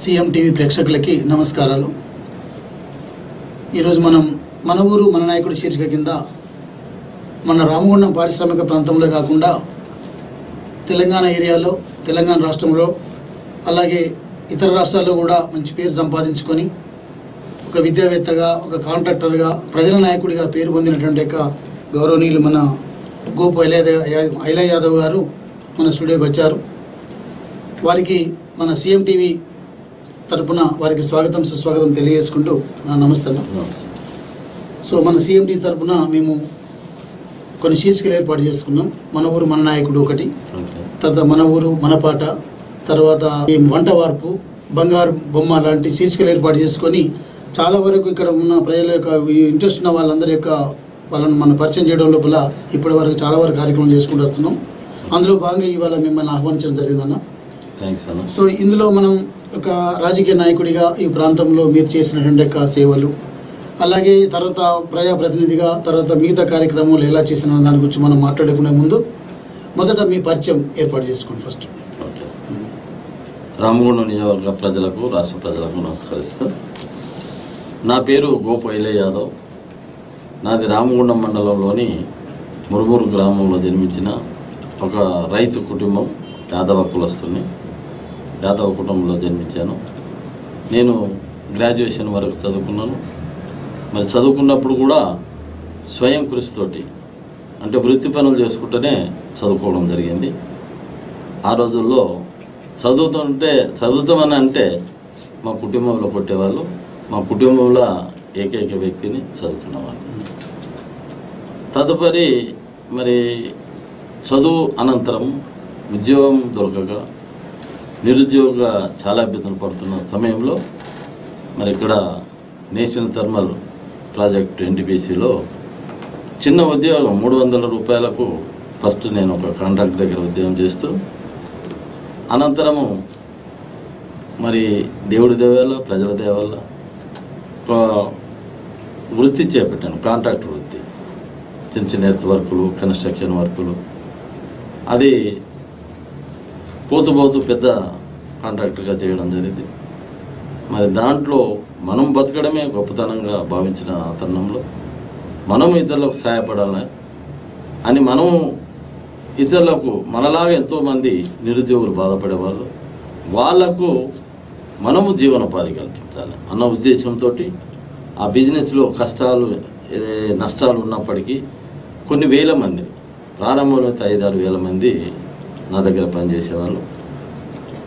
CM TV ప్రేక్షకులకి నమస్కారాలు. ఈరోజు మనం మన ఊరు మన నాయకుడు శీర్షిక కింద మన రామగుండం పారిశ్రామిక ప్రాంతంలో కాకుండా తెలంగాణ ఏరియాలో తెలంగాణ రాష్ట్రంలో అలాగే ఇతర రాష్ట్రాల్లో కూడా మంచి పేరు సంపాదించుకొని ఒక విద్యావేత్తగా ఒక కాంట్రాక్టర్గా ప్రజల నాయకుడిగా పేరు పొందినటువంటి యొక్క గౌరవనీయులు మన గోపు ఐలయ్య యాదవ్ గారు మన స్టూడియోకి వచ్చారు. వారికి మన సీఎం టీవీ తరపున వారికి స్వాగతం సుస్వాగతం తెలియజేసుకుంటూ నా నమస్తే. సో మన సీఎంటీ తరపున మేము కొన్ని శీర్షికలు ఏర్పాటు చేసుకున్నాం. మన ఊరు మన నాయకుడు ఒకటి తర్వాత మన ఊరు మన పాట తర్వాత ఈ వంట వార్పు బంగారు బొమ్మ లాంటి శీర్షికలు ఏర్పాటు చేసుకొని చాలా వరకు ఇక్కడ ఉన్న ప్రజల యొక్క ఇంట్రెస్ట్ ఉన్న వాళ్ళందరి యొక్క వాళ్ళని మనం పరిచయం చేయడం లోపల ఇప్పటి వరకు చాలా వరకు కార్యక్రమం చేసుకుంటూ వస్తున్నాం. అందులో భాగంగా ఇవాళ మిమ్మల్ని ఆహ్వానించడం జరిగిందన్న. సో ఇందులో మనం ఒక రాజకీయ నాయకుడిగా ఈ ప్రాంతంలో మీరు చేసినటువంటి యొక్క సేవలు అలాగే తర్వాత ప్రజాప్రతినిధిగా తర్వాత మిగతా కార్యక్రమాలు ఎలా చేసిన దాని గురించి మనం మాట్లాడుకునే ముందు మొదట మీ పరిచయం ఏర్పాటు చేసుకోండి ఫస్ట్. రామగుండం నియోజకవర్గ ప్రజలకు రాష్ట్ర ప్రజలకు నమస్కరిస్తూ నా పేరు గోప యాదవ్. నాది రామగుండం మండలంలోని మురుమూరు గ్రామంలో జన్మించిన ఒక రైతు కుటుంబం యాదవ కులస్తుని. యాదవ కుటుంబంలో జన్మించాను. నేను గ్రాడ్యుయేషన్ వరకు చదువుకున్నాను. మరి చదువుకున్నప్పుడు కూడా స్వయం కృషితోటి అంటే వృత్తి పనులు చేసుకుంటూనే చదువుకోవడం జరిగింది. ఆ రోజుల్లో చదువుతుంటే చదువుతామని అంటే మా కుటుంబంలో కొట్టేవాళ్ళు. మా కుటుంబంలో ఏకైక వ్యక్తిని చదువుకున్నవాళ్ళు తదుపరి మరి చదువు అనంతరం ఉద్యోగం దొరకక నిరుద్యోగ చాలా ఇబ్బందులు పడుతున్న సమయంలో మరి ఇక్కడ నేషనల్ థర్మల్ ప్రాజెక్ట్ ఎన్టీపీసీలో చిన్న ఉద్యోగం మూడు వందల రూపాయలకు ఫస్ట్ నేను ఒక కాంట్రాక్ట్ దగ్గర ఉద్యోగం చేస్తూ అనంతరము మరి దేవుడి దేవాల ప్రజల దేవాల వృత్తి చేపట్టాను కాంట్రాక్ట్ వృత్తి. చిన్న చిన్న ఎర్త్ వర్కులు కన్స్ట్రక్షన్ వర్కులు. అది పోతూ పోతూ పెద్ద కాంట్రాక్టర్గా చేయడం జరిగింది. మరి దాంట్లో మనం బతకడమే గొప్పతనంగా భావించిన తరుణంలో మనం ఇతరులకు సహాయపడాలని అని మనం ఇతరులకు మనలాగా ఎంతోమంది నిరుద్యోగులు బాధపడేవాళ్ళు వాళ్ళకు మనము జీవనోపాధి కల్పించాలి అన్న ఉద్దేశంతో ఆ బిజినెస్లో కష్టాలు నష్టాలు ఉన్నప్పటికీ కొన్ని వేల మంది ప్రారంభంలో ఐదారు వేల మంది నా దగ్గర పనిచేసేవాళ్ళు.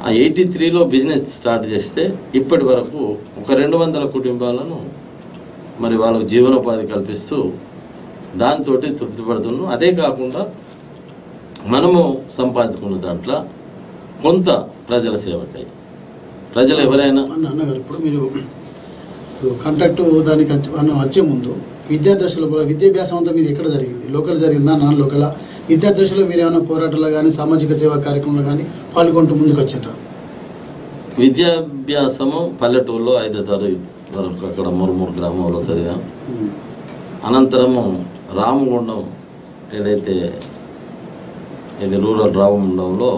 ఆ ఎయిటీ త్రీలో బిజినెస్ స్టార్ట్ చేస్తే ఇప్పటి వరకు ఒక రెండు వందల కుటుంబాలను మరి వాళ్ళకు జీవనోపాధి కల్పిస్తూ దాంతో తృప్తి పడుతున్నాం. అదే కాకుండా మనము సంపాదించుకున్న దాంట్లో కొంత ప్రజల సేవకై ప్రజలు ఎవరైనా అన్న అన్నగారు ఇప్పుడు మీరు కాంట్రాక్ట్ దానికి వచ్చే- అన్న వచ్చే ముందు విద్యార్థి దశలో కూడా విద్యాభ్యాసం అంతా మీది ఎక్కడ జరిగింది? లోకల్ జరిగిందా? Non local? విద్యార్థి దశలో మీరు ఏమైనా పోరాటాలు కానీ సామాజిక సేవా కార్యక్రమాలు కానీ పాల్గొంటూ ముందుకు వచ్చిండ్రా? విద్యాభ్యాసము పల్లెటూరులో ఐదో తరగతి వరకు అక్కడ మురుమూరు గ్రామంలో చదివాం. అనంతరము రామగుండం ఏదైతే ఇది రూరల్ రామగుండంలో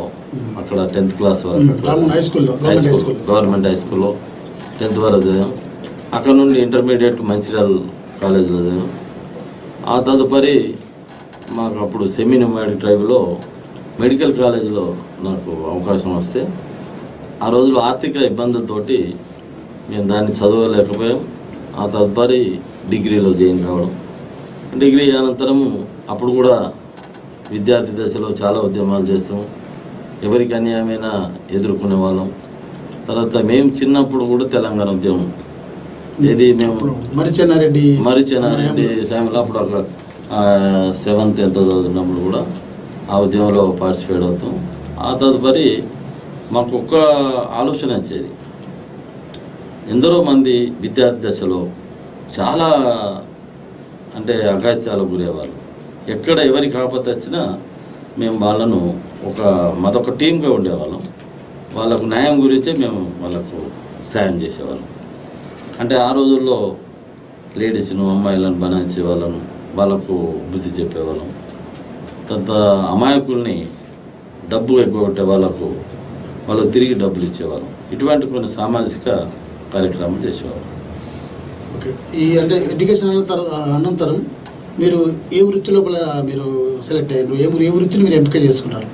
అక్కడ టెన్త్ క్లాస్ వరకు హై స్కూల్లో గవర్నమెంట్ హై స్కూల్లో. టెన్త్ వరకు చదివాం. అక్కడ నుండి ఇంటర్మీడియట్ మంచిర్యాల కాలేజీలో చదివాం. ఆ తదుపరి మాకు అప్పుడు సెమీ నొమాడిక్ ట్రైబ్లో మెడికల్ కాలేజీలో నాకు అవకాశం వస్తే ఆ రోజుల్లో ఆర్థిక ఇబ్బందులతోటి మేము దాన్ని చదవలేకపోయాం. ఆ తదుపరి డిగ్రీలో జాయిన్ కావడం. డిగ్రీ అనంతరము అప్పుడు కూడా విద్యార్థి దశలో చాలా ఉద్యమాలు చేస్తాం. ఎవరికి అన్యాయమైనా ఎదుర్కొనే వాళ్ళం. తర్వాత మేము చిన్నప్పుడు కూడా తెలంగాణ ఉద్యమం. ఏది మేము మరిచెన్నారెడ్డి మరిచెనారెడ్డి సమయంలో అప్పుడు ఒక సెవెంత్ ఎంత చదువుతున్నప్పుడు కూడా ఆ ఉద్యమంలో పార్టిసిపేట్ అవుతాం. ఆ తదుపరి మాకు ఒక్క ఆలోచన వచ్చేది. ఎందరో మంది విద్యార్థి దశలో చాలా అంటే అగాత్యాలకు గురేవాళ్ళు ఎక్కడ ఎవరికి ఆపత్తి వచ్చినా మేము వాళ్ళను ఒక మాదొక టీంగా ఉండేవాళ్ళం. వాళ్ళకు న్యాయం గురించే మేము వాళ్ళకు సాయం చేసేవాళ్ళం. అంటే ఆ రోజుల్లో లేడీస్ను అమ్మాయిలను బనాయించే వాళ్ళను వాళ్ళకు బుద్ధి చెప్పేవాళ్ళం. తర్వాత అమాయకుల్ని డబ్బు ఎక్కువ వాళ్ళకు వాళ్ళకు తిరిగి డబ్బులు ఇచ్చేవాళ్ళం. ఇటువంటి కొన్ని సామాజిక కార్యక్రమాలు చేసేవాళ్ళం. ఓకే. ఈ అంటే ఎడ్యుకేషన్ అనంతరం అనంతరం మీరు ఏ వృత్తి లోపల మీరు సెలెక్ట్ అయ్యారు? ఏ ఏ వృత్తిని మీరు ఎంపిక చేసుకున్నారు?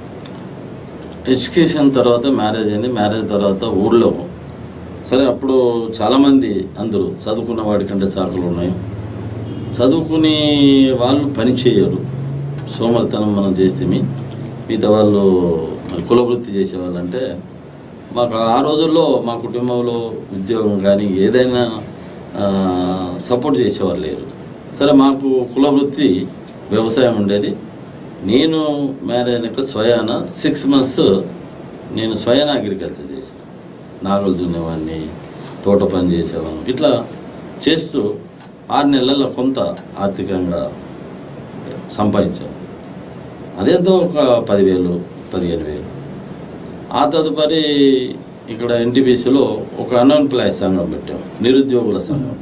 ఎడ్యుకేషన్ తర్వాత మ్యారేజ్ అయింది. మ్యారేజ్ తర్వాత ఊళ్ళో సరే అప్పుడు చాలామంది అందరూ చదువుకున్న వాడికంటే చాకలు ఉన్నాయి. చదువుకుని వాళ్ళు పని చేయరు. సోమరితనం మనం చేస్తే మిగతా వాళ్ళు మరి కులవృత్తి చేసేవాళ్ళు అంటే మాకు ఆ రోజుల్లో మా కుటుంబంలో ఉద్యోగం కానీ ఏదైనా సపోర్ట్ చేసేవాళ్ళు లేరు. సరే మాకు కులవృత్తి వ్యవసాయం ఉండేది. నేను మ్యారేజ్ అయినాక స్వయాన సిక్స్ మంత్స్ నేను స్వయాన అగ్రికల్చర్ చేశాను. నాగలు దున్నేవాడిని తోట పని చేసేవాడిని. ఇట్లా చేస్తూ ఆరు నెలల్లో కొంత ఆర్థికంగా సంపాదించాను. అదేంతో ఒక పదివేలు పదిహేను వేలు. ఆ తదుపరి ఇక్కడ ఎన్టీపీసీలో ఒక అన్ఎంప్లాయ్ సంఘం పెట్టాం నిరుద్యోగుల సంఘం.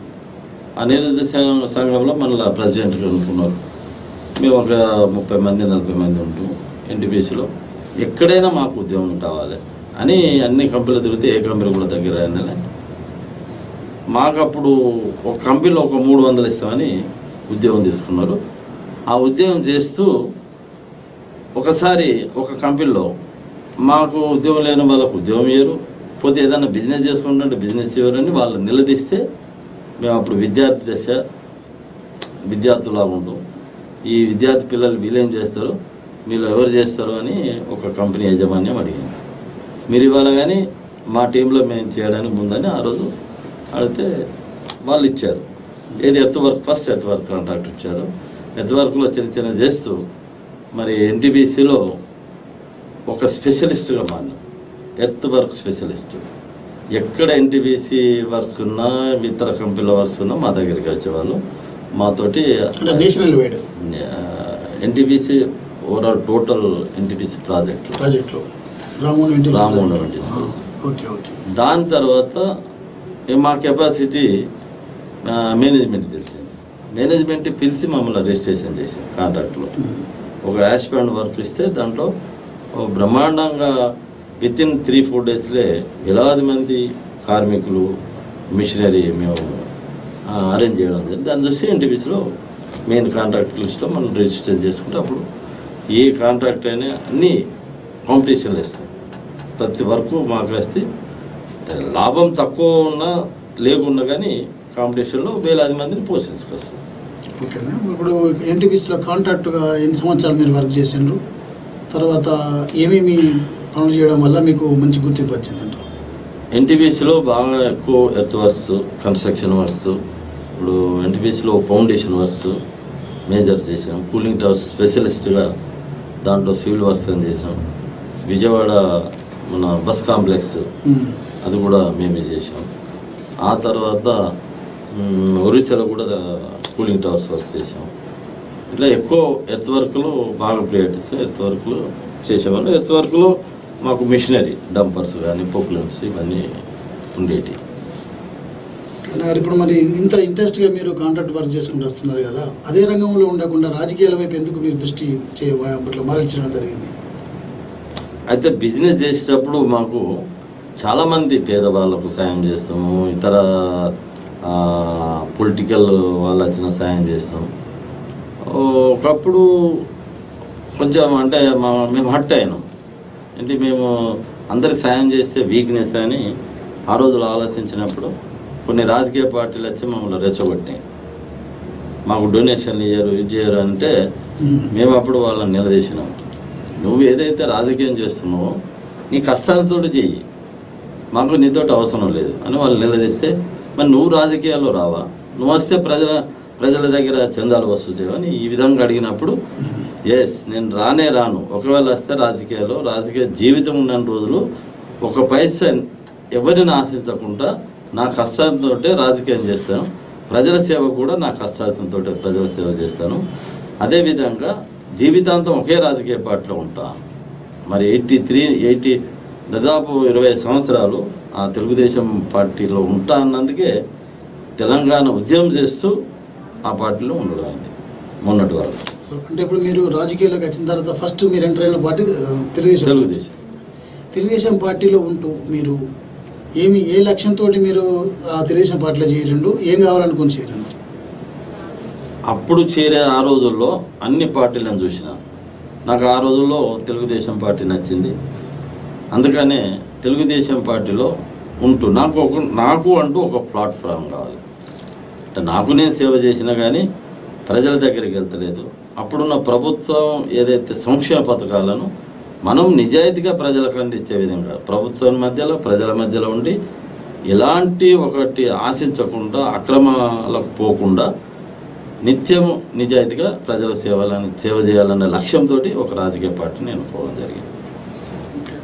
ఆ నిరుద్యోగ సంఘం- సంఘంలో మళ్ళీ ప్రెసిడెంట్గా అనుకున్నారు. మేము ఒక ముప్పై మంది నలభై మంది ఉంటాం ఎన్టీపీసీలో. ఎక్కడైనా మాకు ఉద్యోగం కావాలి అని అన్ని కంపెనీలు తిరిగితే ఏ కంపెనీ కూడా దగ్గర రాయనలే మాకు అప్పుడు ఒక కంపెనీలో ఒక మూడు వందలు ఇస్తామని ఉద్యోగం తీసుకున్నారు. ఆ ఉద్యోగం చేస్తూ ఒకసారి ఒక కంపెనీలో మాకు ఉద్యోగం లేని వాళ్ళకు ఉద్యోగం ఇవ్వరు పోతే ఏదైనా బిజినెస్ చేసుకుంటుంటే బిజినెస్ ఇవ్వరని వాళ్ళు నిలదీస్తే మేము అప్పుడు విద్యార్థి దశ విద్యార్థులాగా ఉంటాం ఈ విద్యార్థి పిల్లలు వీళ్ళేం చేస్తారు? మీరు ఎవరు చేస్తారు అని ఒక కంపెనీ యాజమాన్యం అడిగింది. మీరు ఇవాళ కానీ మా టీంలో మేము చేయడానికి ముందని ఆ రోజు అడిగితే వాళ్ళు ఇచ్చారు. ఏది earth work? First earth work contract ఇచ్చారు. ఎర్త్ వర్క్లో చిన్న చిన్న చేస్తూ మరి ఎన్టీబీసీలో ఒక స్పెషలిస్ట్గా మారినాం. Earth work specialist. ఎక్కడ ఎన్టీబీసీ వర్క్స్ ఉన్నా ఇతర కంపెనీల వర్క్స్ ఉన్నా మా దగ్గరికి వచ్చేవాళ్ళు. మాతోటి national wide NTBC overall total NTPC project ప్రాజెక్ట్లో దాని తర్వాత మా కెపాసిటీ మేనేజ్మెంట్ తెలిసింది. మేనేజ్మెంట్ పిలిచి మమ్మల్ని రిజిస్ట్రేషన్ చేసింది కాంట్రాక్ట్లో ఒక యాష్ బ్యాండ్ వర్క్ ఇస్తే దాంట్లో బ్రహ్మాండంగా విత్ ఇన్ త్రీ ఫోర్ డేస్లే వేలాది మంది కార్మికులు మిషనరీ మేము అరేంజ్ చేయడం జరిగింది. దాన్ని చూసి ఎన్టీపీసీలో మెయిన్ కాంట్రాక్ట్ లిస్ట్లో మనం రిజిస్టర్ చేసుకుంటే అప్పుడు ఏ కాంట్రాక్ట్ అయినా అన్ని కాంపిటీషన్లు ఇస్తాయి. ప్రతి వరకు మాకు వస్తే లాభం తక్కువ ఉన్నా లేకున్నా కానీ కాంపిటీషన్లో వేలాది మందిని పోషించుకొస్తాం ఓకేనా ఇప్పుడు ఎన్టీపీసీలో కాంట్రాక్ట్గా ఎన్ని సంవత్సరాలు మీరు వర్క్ చేసిండ్రు? తర్వాత ఏమేమి పనులు చేయడం వల్ల మీకు మంచి గుర్తింపు వచ్చిందంట ఎన్టీపీసీలో బాగా ఎక్కువ ఎర్త్ వర్క్స్ కన్స్ట్రక్షన్ వర్క్స్ ఇప్పుడు ఎన్టీపీసీలో ఫౌండేషన్ వర్క్స్ మేజర్ చేసాం కూలింగ్ టవర్స్ స్పెషలిస్ట్గా దాంట్లో సివిల్ వర్క్స్ అని చేసాం విజయవాడ మన బస్ కాంప్లెక్స్. అది కూడా మేమే చేసాం ఆ తర్వాత ఒరిస్సాలో కూడా కూలింగ్ టవర్స్ వర్క్ చేసాం ఇట్లా ఎక్కువ ఎర్త్ వర్క్లో బాగా ప్రియారిటీస్ ఎర్త్ వర్క్లో చేసేవాళ్ళు. ఎర్త్ వర్క్లో మాకు మిషనరీ డంపర్స్ కానీ పొక్లెన్స్ ఇవన్నీ ఉండేటి అన్నగారు ఇప్పుడు మరి ఇంత ఇంట్రెస్ట్గా మీరు కాంట్రాక్ట్ వర్క్ చేసుకుంటూ వస్తున్నారు కదా అదే రంగంలో ఉండకుండా రాజకీయాల వైపు ఎందుకు మీరు దృష్టి చే అప్పట్లో మరల్చడం జరిగింది? అయితే బిజినెస్ చేసేటప్పుడు మాకు చాలామంది పేదవాళ్ళకు సాయం చేస్తాము ఇతర పొలిటికల్ వాళ్ళు వచ్చిన సాయం చేస్తాం. ఒకప్పుడు కొంచెం అంటే మా మేము హట్ అయినాం. అంటే మేము అందరికి సాయం చేస్తే వీక్నెస్ అని ఆ రోజులు ఆలోచించినప్పుడు కొన్ని రాజకీయ పార్టీలు వచ్చి మమ్మల్ని రెచ్చగొట్టినాయి. మాకు డొనేషన్లు ఇయ్యరు ఇది చేయరు అంటే మేము అప్పుడు వాళ్ళని నిలదీసినాం. నువ్వు ఏదైతే రాజకీయం చేస్తున్నావో నీ కష్టాలతో చెయ్యి. మాకు నీతోటి అవసరం లేదు అని వాళ్ళు నిలదీస్తే మరి నువ్వు రాజకీయాల్లో రావా? నువ్వు వస్తే ప్రజల ప్రజల దగ్గర చందాలు వస్తుందేవో అని ఈ విధంగా అడిగినప్పుడు ఎస్ నేను రానే రాను. ఒకవేళ వస్తే రాజకీయాల్లో రాజకీయ జీవితం ఉన్న రోజులు ఒక పైసా ఎవరిని ఆశించకుండా నా కష్టాలతో రాజకీయం చేస్తాను. ప్రజల సేవ కూడా నా కష్టాలతో ప్రజల సేవ చేస్తాను. అదేవిధంగా జీవితాంతం ఒకే రాజకీయ పార్టీలో ఉంటా. మరి ఎయిటీ త్రీ ఎయిటీ దాదాపు ఇరవై సంవత్సరాలు ఆ తెలుగుదేశం పార్టీలో ఉంటా అన్నందుకే తెలంగాణ ఉద్యమం చేస్తూ ఆ పార్టీలో ఉండడం అయింది మొన్నటి వరకు. సో అంటే ఇప్పుడు మీరు రాజకీయాల్లోకి వచ్చిన తర్వాత ఫస్ట్ మీరు ఎంటర్ అయిన పార్టీ తెలుగుదేశం. తెలుగుదేశం. తెలుగుదేశం పార్టీలో ఉంటూ మీరు ఏమి ఏ లక్ష్యంతో మీరు ఆ తెలుగుదేశం పార్టీలో చేరిండు ఏం కావాలనుకుని చేరిండు అప్పుడు చేరే ఆ రోజుల్లో అన్ని పార్టీలను చూసిన. నాకు ఆ రోజుల్లో తెలుగుదేశం పార్టీ నచ్చింది. అందుకనే తెలుగుదేశం పార్టీలో ఉంటూ నాకు ఒక నాకు అంటూ ఒక ప్లాట్ఫామ్ కావాలి. అంటే నాకు నేను సేవ చేసినా కానీ ప్రజల దగ్గరికి వెళ్తలేదు. అప్పుడున్న ప్రభుత్వం ఏదైతే సంక్షేమ పథకాలను మనం నిజాయితీగా ప్రజలకు అందించే విధంగా ప్రభుత్వం మధ్యలో ప్రజల మధ్యలో ఉండి ఎలాంటి ఒకటి ఆశించకుండా అక్రమాలకు పోకుండా నిత్యము నిజాయితీగా ప్రజల సేవలని సేవ చేయాలనే లక్ష్యంతో ఒక రాజకీయ పార్టీని ఎన్నుకోవడం జరిగింది.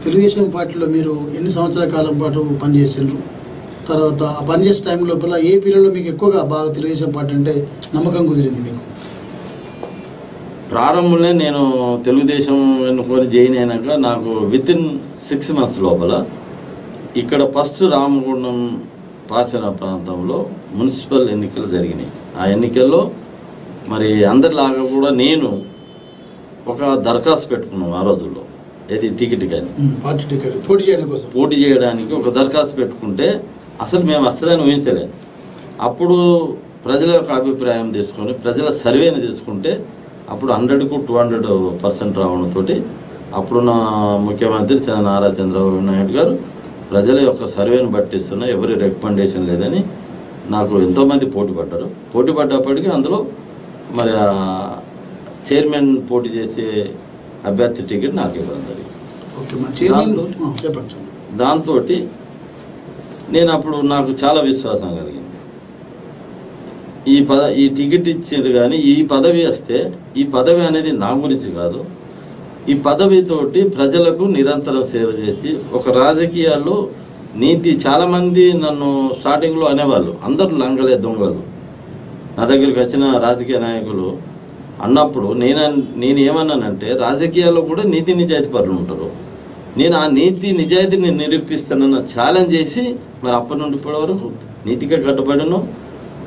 తెలుగుదేశం పార్టీలో మీరు ఎన్ని సంవత్సరాల కాలం పాటు పనిచేసిండ్రు? తర్వాత ఆ పనిచేసే టైం లోపల ఏ పీరియడ్లో మీకు ఎక్కువగా బాగా తెలుగుదేశం పార్టీ అంటే నమ్మకం కుదిరింది మీకు? ప్రారంభంలో నేను తెలుగుదేశం ఎన్నుకొని జాయిన్ అయినాక నాకు విత్ ఇన్ సిక్స్ మంత్స్ లోపల ఇక్కడ ఫస్ట్ రామగుండం పాసన ప్రాంతంలో మున్సిపల్ ఎన్నికలు జరిగినాయి. ఆ ఎన్నికల్లో మరి అందరిలాగా కూడా నేను ఒక దరఖాస్తు పెట్టుకున్నాను ఆ రోజుల్లో. ఏది టికెట్ కానీ. పార్టీ టికెట్ పోటీ చేయడం కోసం. పోటీ చేయడానికి ఒక దరఖాస్తు పెట్టుకుంటే అసలు మేము వస్తుందని ఊహించలేదు. అప్పుడు ప్రజల యొక్క అభిప్రాయం తీసుకొని ప్రజల సర్వేని తీసుకుంటే అప్పుడు హండ్రెడ్కు టూ హండ్రెడ్ పర్సెంట్ రావడంతో అప్పుడున్న ముఖ్యమంత్రి నారా చంద్రబాబు నాయుడు గారు ప్రజల యొక్క సర్వేని పట్టిస్తున్న ఎవరి రికమెండేషన్ లేదని నాకు ఎంతోమంది పోటీ పడ్డారు. పోటీ పడ్డప్పటికీ అందులో మరి చైర్మన్ పోటీ చేసే అభ్యర్థి టికెట్ నాకు ఇవ్వడం జరిగింది. దాంతో నేను అప్పుడు నాకు చాలా విశ్వాసం కలిగింది. ఈ పద ఈ టికెట్ ఇచ్చారు కానీ ఈ పదవి వస్తే ఈ పదవి అనేది నా గురించి కాదు. ఈ పదవితోటి ప్రజలకు నిరంతరం సేవ చేసి ఒక రాజకీయాల్లో నీతి చాలామంది నన్ను స్టార్టింగ్లో అనేవాళ్ళు. అందరూ లంగలే దొంగలు. నా దగ్గరికి వచ్చిన రాజకీయ నాయకులు అన్నప్పుడు నేను నేను ఏమన్నానంటే రాజకీయాల్లో కూడా నీతి నిజాయితీ పరులు ఉంటారు. నేను ఆ నీతి నిజాయితీని నిరూపిస్తానన్న ఛాలెంజ్ చేసి మరి అప్పటి నుండి ఇప్పటి వరకు నీతిగా కట్టుబడిను.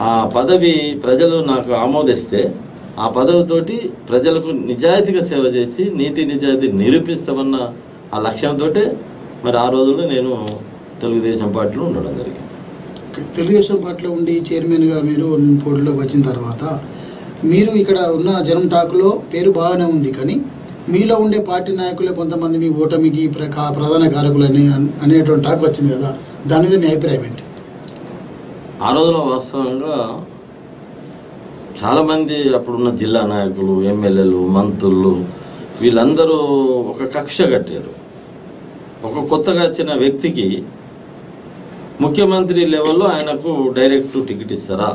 ఆ పదవి ప్రజలు నాకు ఆమోదిస్తే ఆ పదవితోటి ప్రజలకు నిజాయితీగా సేవ చేసి నీతి నిజాయితీ నిరూపిస్తామన్న ఆ లక్ష్యంతో మరి ఆ రోజుల్లో నేను తెలుగుదేశం పార్టీలో ఉండడం జరిగింది. తెలుగుదేశం పార్టీలో ఉండి చైర్మన్గా మీరు పోటీలోకి వచ్చిన తర్వాత మీరు ఇక్కడ ఉన్న జనం టాక్లో పేరు బాగానే ఉంది కానీ మీలో ఉండే పార్టీ నాయకులే కొంతమంది మీ ఓటమికి ప్రధాన కారకులని అనేటువంటి టాక్ వచ్చింది కదా దాని మీద మీ అభిప్రాయం ఏంటి? ఆ రోజులో వాస్తవంగా చాలామంది అప్పుడున్న జిల్లా నాయకులు ఎమ్మెల్యేలు మంత్రులు వీళ్ళందరూ ఒక కక్ష కట్టారు. ఒక కొత్తగా వచ్చిన వ్యక్తికి ముఖ్యమంత్రి లెవెల్లో ఆయనకు డైరెక్ట్ టికెట్ ఇస్తారా?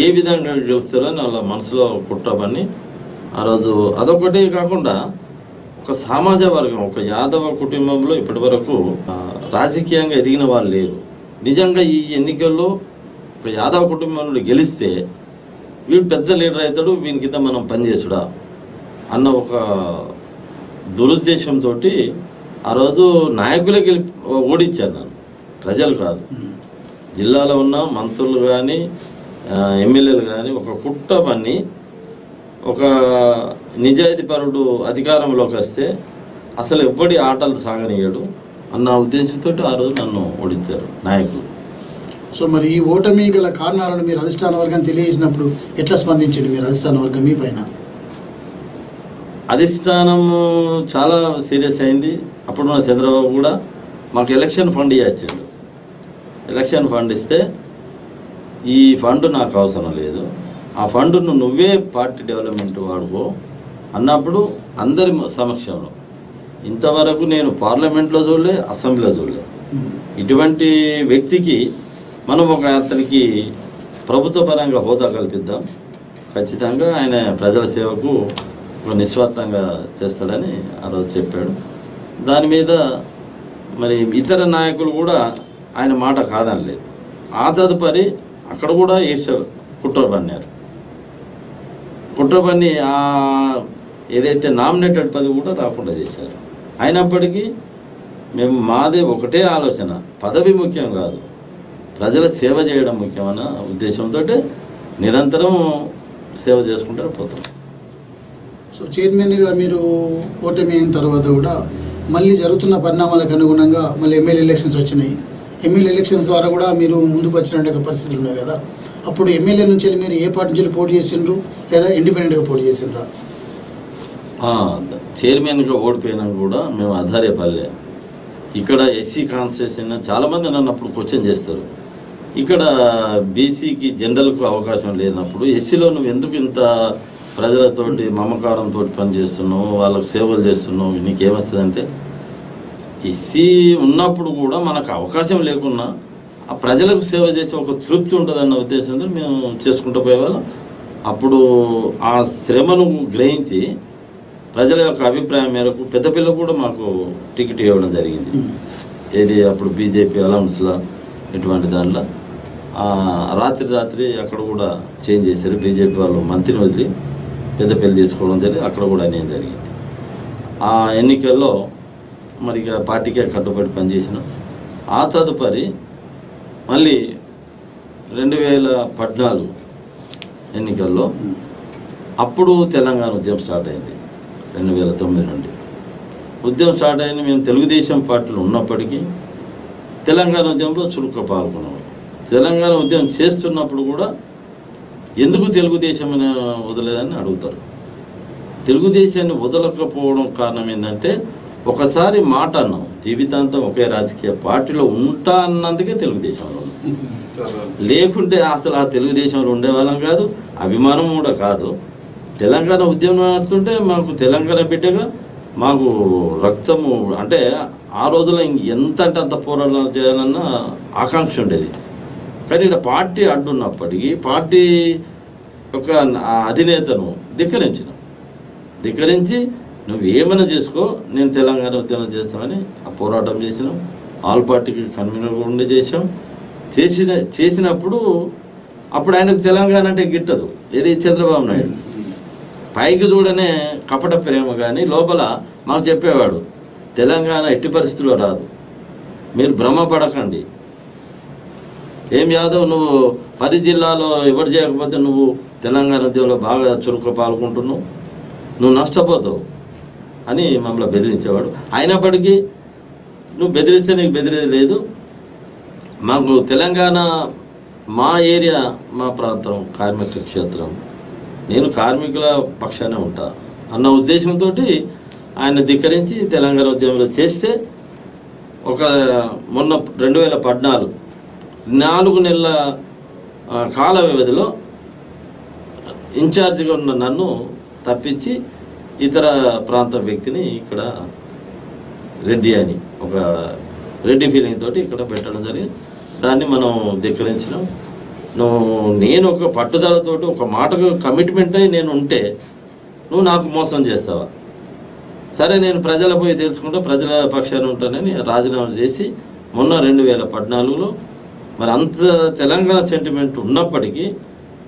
ఏ విధంగా గెలుస్తారో అని వాళ్ళ మనసులో కుట్టమని ఆ రోజు అదొకటి కాకుండా ఒక సమాజ వర్గం ఒక యాదవ కుటుంబంలో ఇప్పటివరకు రాజకీయంగా ఎదిగిన వాళ్ళు లేరు. నిజంగా ఈ ఎన్నికల్లో ఒక యాదవ కుటుంబంలో గెలిస్తే వీడు పెద్ద లీడర్ అవుతాడు వీని కింద మనం పనిచేసుడా అన్న ఒక దురుద్దేశంతో ఆ రోజు నాయకులే గెలిపి ఓడించారు నన్ను. ప్రజలు కాదు. జిల్లాలో ఉన్న మంత్రులు కానీ ఎమ్మెల్యేలు కానీ ఒక కుట్ట పని ఒక నిజాయితీపరుడు అధికారంలోకి వస్తే అసలు ఎవ్వడి ఆటలు సాగనీయడు. అన్న ఉద్దేశంతో ఆ రోజు నన్ను ఓడించారు నాయకులు. సో మరి ఈ ఓటమి గల కారణాలను మీరు అధిష్టాన వర్గం తెలియజేసినప్పుడు ఎట్లా స్పందించండి మీరు అధిష్టాన వర్గం మీ పైన? అధిష్టానం చాలా సీరియస్ అయింది. అప్పుడున్న చంద్రబాబు కూడా మాకు ఎలక్షన్ ఫండ్ ఇవ్వచ్చిండు ఎలక్షన్ ఫండ్ ఇస్తే ఈ ఫండ్ నాకు అవసరం లేదు. ఆ ఫండ్ను నువ్వే పార్టీ డెవలప్మెంట్ వాడుకో అన్నప్పుడు అందరి సమక్షంలో ఇంతవరకు నేను పార్లమెంట్లో చూడలే అసెంబ్లీలో చూడలే. ఉమ్. ఇటువంటి వ్యక్తికి మనం ఒక అతనికి ప్రభుత్వ పరంగా హోదా కల్పిద్దాం. ఖచ్చితంగా ఆయన ప్రజల సేవకు ఒక నిస్వార్థంగా చేస్తాడని ఆ రోజు చెప్పాడు. దాని మీద మరి ఇతర నాయకులు కూడా ఆయన మాట కాదనలేదు. ఆ తదుపరి అక్కడ కూడా ఈర్ష కుట్ర పన్నారు కుట్ర పన్ని ఆ ఏదైతే నామినేటెడ్ పదవి కూడా రాకుండా చేశారు. అయినప్పటికీ మేము మాదే ఒకటే ఆలోచన. పదవి ముఖ్యం కాదు. ప్రజల సేవ చేయడం ముఖ్యమన్న ఉద్దేశంతో నిరంతరం సేవ చేసుకుంటారు పోతాం సో చైర్మన్గా మీరు ఓటమి అయిన తర్వాత కూడా మళ్ళీ జరుగుతున్న పరిణామాలకు అనుగుణంగా మళ్ళీ ఎమ్మెల్యే ఎలక్షన్స్ వచ్చినాయి. ఎమ్మెల్యే ఎలక్షన్స్ ద్వారా కూడా మీరు ముందుకు వచ్చినట్టు పరిస్థితులు ఉన్నాయి కదా. అప్పుడు ఎమ్మెల్యే నుంచి మీరు ఏ పార్టీ నుంచి పోటీ చేసిండ్రు లేదా ఇండిపెండెంట్గా పోటీ చేసిండ్రా? చైర్మన్గా ఓడిపోయినా కూడా మేము అధారేపల్లె ఇక్కడ ఎస్సీ కాన్స్టిట్యూషన్ చాలామంది నన్ను అప్పుడు క్వశ్చన్ చేస్తారు. ఇక్కడ బీసీకి జనరల్కు అవకాశం లేనప్పుడు ఎస్సీలో నువ్వు ఎందుకు ఇంత ప్రజలతోటి మమకారంతో పనిచేస్తున్నావు వాళ్ళకు సేవలు చేస్తున్నావు నీకేమొస్తుందంటే ఎస్సీ ఉన్నప్పుడు కూడా మనకు అవకాశం లేకున్నా ఆ ప్రజలకు సేవ చేసే ఒక తృప్తి ఉంటుందన్న ఉద్దేశంతో మేము చేసుకుంటూ పోయేవాళ్ళం. అప్పుడు ఆ శ్రమను గ్రహించి ప్రజల యొక్క అభిప్రాయం మేరకు పెద్దపిల్ల కూడా మాకు టికెట్ ఇవ్వడం జరిగింది. ఏది అప్పుడు బీజేపీ అలౌన్స్లో ఇటువంటి దాంట్లో. రాత్రి రాత్రి అక్కడ కూడా చేంజ్ చేశారు. బీజేపీ వాళ్ళు మంత్రిని వదిలి పెద్దపల్లి తీసుకోవడం జరిగింది. అక్కడ కూడా అన్యాయం జరిగింది. ఆ ఎన్నికల్లో మరి ఇక పార్టీకే కట్టుబడి పనిచేసినాం. ఆ తదుపరి మళ్ళీ రెండు వేల పద్నాలుగు ఎన్నికల్లో అప్పుడు తెలంగాణ ఉద్యమం స్టార్ట్ అయింది. రెండు వేల తొమ్మిది నుండి. ఉద్యమం స్టార్ట్ అయింది. మేము తెలుగుదేశం పార్టీలో ఉన్నప్పటికీ తెలంగాణ ఉద్యమంలో చురుగ్గా పాల్గొన్నాం. తెలంగాణ ఉద్యమం చేస్తున్నప్పుడు కూడా ఎందుకు తెలుగుదేశం వదలేదని అడుగుతారు. తెలుగుదేశాన్ని వదలకపోవడం కారణం ఏంటంటే ఒకసారి మాట అన్నాం. జీవితాంతం ఒకే రాజకీయ పార్టీలో ఉంటా అన్నందుకే తెలుగుదేశంలో లేకుంటే అసలు ఆ తెలుగుదేశంలో ఉండేవాళ్ళం కాదు. అభిమానం కూడా కాదు. తెలంగాణ ఉద్యమం నడుతుంటే మాకు తెలంగాణ బిడ్డగా మాకు రక్తము అంటే ఆ రోజుల్లో ఎంత అంటే అంత పోరాటం చేయాలన్న ఆకాంక్ష ఉండేది. కానీ ఇక్కడ పార్టీ అడ్డున్నప్పటికీ పార్టీ యొక్క అధినేతను ధిక్కరించిన. ధిక్కరించి నువ్వు ఏమైనా చేసుకో నేను తెలంగాణ ఉద్యమం చేస్తామని ఆ పోరాటం చేసినాం. ఆల్ పార్టీకి కన్వీనర్ కూడా ఉండి చేసాం చేసిన చేసినప్పుడు అప్పుడు ఆయనకు తెలంగాణ అంటే గిట్టదు. ఇది చంద్రబాబు నాయుడు. పైకి చూడనే కపట ప్రేమ కానీ లోపల మాకు చెప్పేవాడు తెలంగాణ ఎట్టి పరిస్థితుల్లో రాదు. మీరు భ్రమపడకండి. ఏం యాదవ్ నువ్వు పది జిల్లాలో ఎవరు చేయకపోతే నువ్వు తెలంగాణ ఉద్యమంలో బాగా చురుకు పాల్గొంటున్నావు? నువ్వు నష్టపోతావు. అని మమ్మల్ని బెదిరించేవాడు. అయినప్పటికీ నువ్వు బెదిరిస్తే నీకు బెదిరేది లేదు. మాకు తెలంగాణ మా ఏరియా మా ప్రాంతం కార్మిక క్షేత్రం. నేను కార్మికుల పక్షానే ఉంటా అన్న ఉద్దేశంతో ఆయన ధిక్కరించి తెలంగాణ ఉద్యమంలో చేస్తే ఒక మొన్న రెండు వేల పద్నాలుగు నాలుగు నెలల కాల వ్యవధిలో ఇన్ఛార్జిగా ఉన్న నన్ను తప్పించి ఇతర ప్రాంత వ్యక్తిని ఇక్కడ రెడ్డి అని ఒక రెడ్డి ఫీలింగ్ తోటి ఇక్కడ పెట్టడం జరిగింది. దాన్ని మనం ధిక్కరించినాం నువ్వు నేను ఒక పట్టుదలతోటి ఒక మాటకు కమిట్మెంట్ అయి నేను ఉంటే నువ్వు నాకు మోసం చేస్తావా? సరే నేను ప్రజల పోయి తెలుసుకుంటా ప్రజల పక్షాన ఉంటానని రాజీనామా చేసి మొన్న రెండు వేల పద్నాలుగులో మరి అంత తెలంగాణ సెంటిమెంట్ ఉన్నప్పటికీ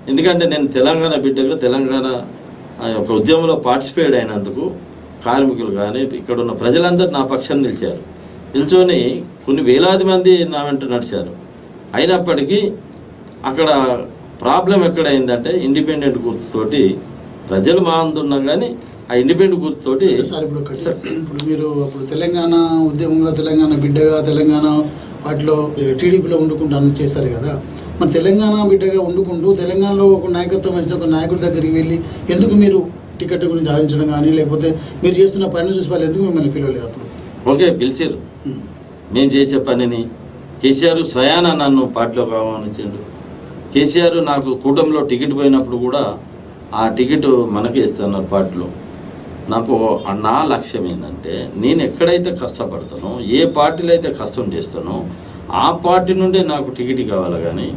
ఎందుకంటే నేను తెలంగాణ బిడ్డగా తెలంగాణ ఆ యొక్క ఉద్యమంలో పార్టిసిపేట్ అయినందుకు కార్మికులు కానీ ఇక్కడ ఉన్న ప్రజలందరూ నా పక్షాన్ని నిలిచారు. నిల్చొని కొన్ని వేలాది మంది నా వెంట నడిచారు. అయినప్పటికీ అక్కడ ప్రాబ్లం ఎక్కడైందంటే ఇండిపెండెంట్ గుర్తుతోటి ప్రజలు మా అందున్నా కానీ ఆ ఇండిపెండెంట్ గుర్తుతోటి సార్ ఇప్పుడు ఇప్పుడు మీరు అప్పుడు తెలంగాణ ఉద్యమంగా తెలంగాణ బిడ్డగా తెలంగాణ పార్టీలో టీడీపీలో వండుకుంటాను చేశారు కదా. మరి తెలంగాణ బిడ్డగా వండుకుంటూ తెలంగాణలో ఒక నాయకత్వం వచ్చిన ఒక నాయకుడి దగ్గరికి వెళ్ళి ఎందుకు మీరు టికెట్ గురించి ఆలోచించడం కానీ లేకపోతే మీరు చేస్తున్న పనిని చూసి వాళ్ళు ఎందుకు మిమ్మల్ని పిలవలేదు అప్పుడు? ఓకే పిలిచిర్రు. ఉమ్. మేము చేసే పనిని కేసీఆర్ స్వయాన నన్ను పార్టీలోకి ఆహ్వానించిండు. కేసీఆర్ నాకు కూటమిలో టికెట్ పోయినప్పుడు కూడా ఆ టికెట్ మనకే ఇస్తున్నారు పార్టీలో. నాకు నా లక్ష్యం ఏంటంటే నేను ఎక్కడైతే కష్టపడతానో ఏ పార్టీలో అయితే కష్టం చేస్తానో ఆ పార్టీ నుండే నాకు టికెట్ కావాలి కానీ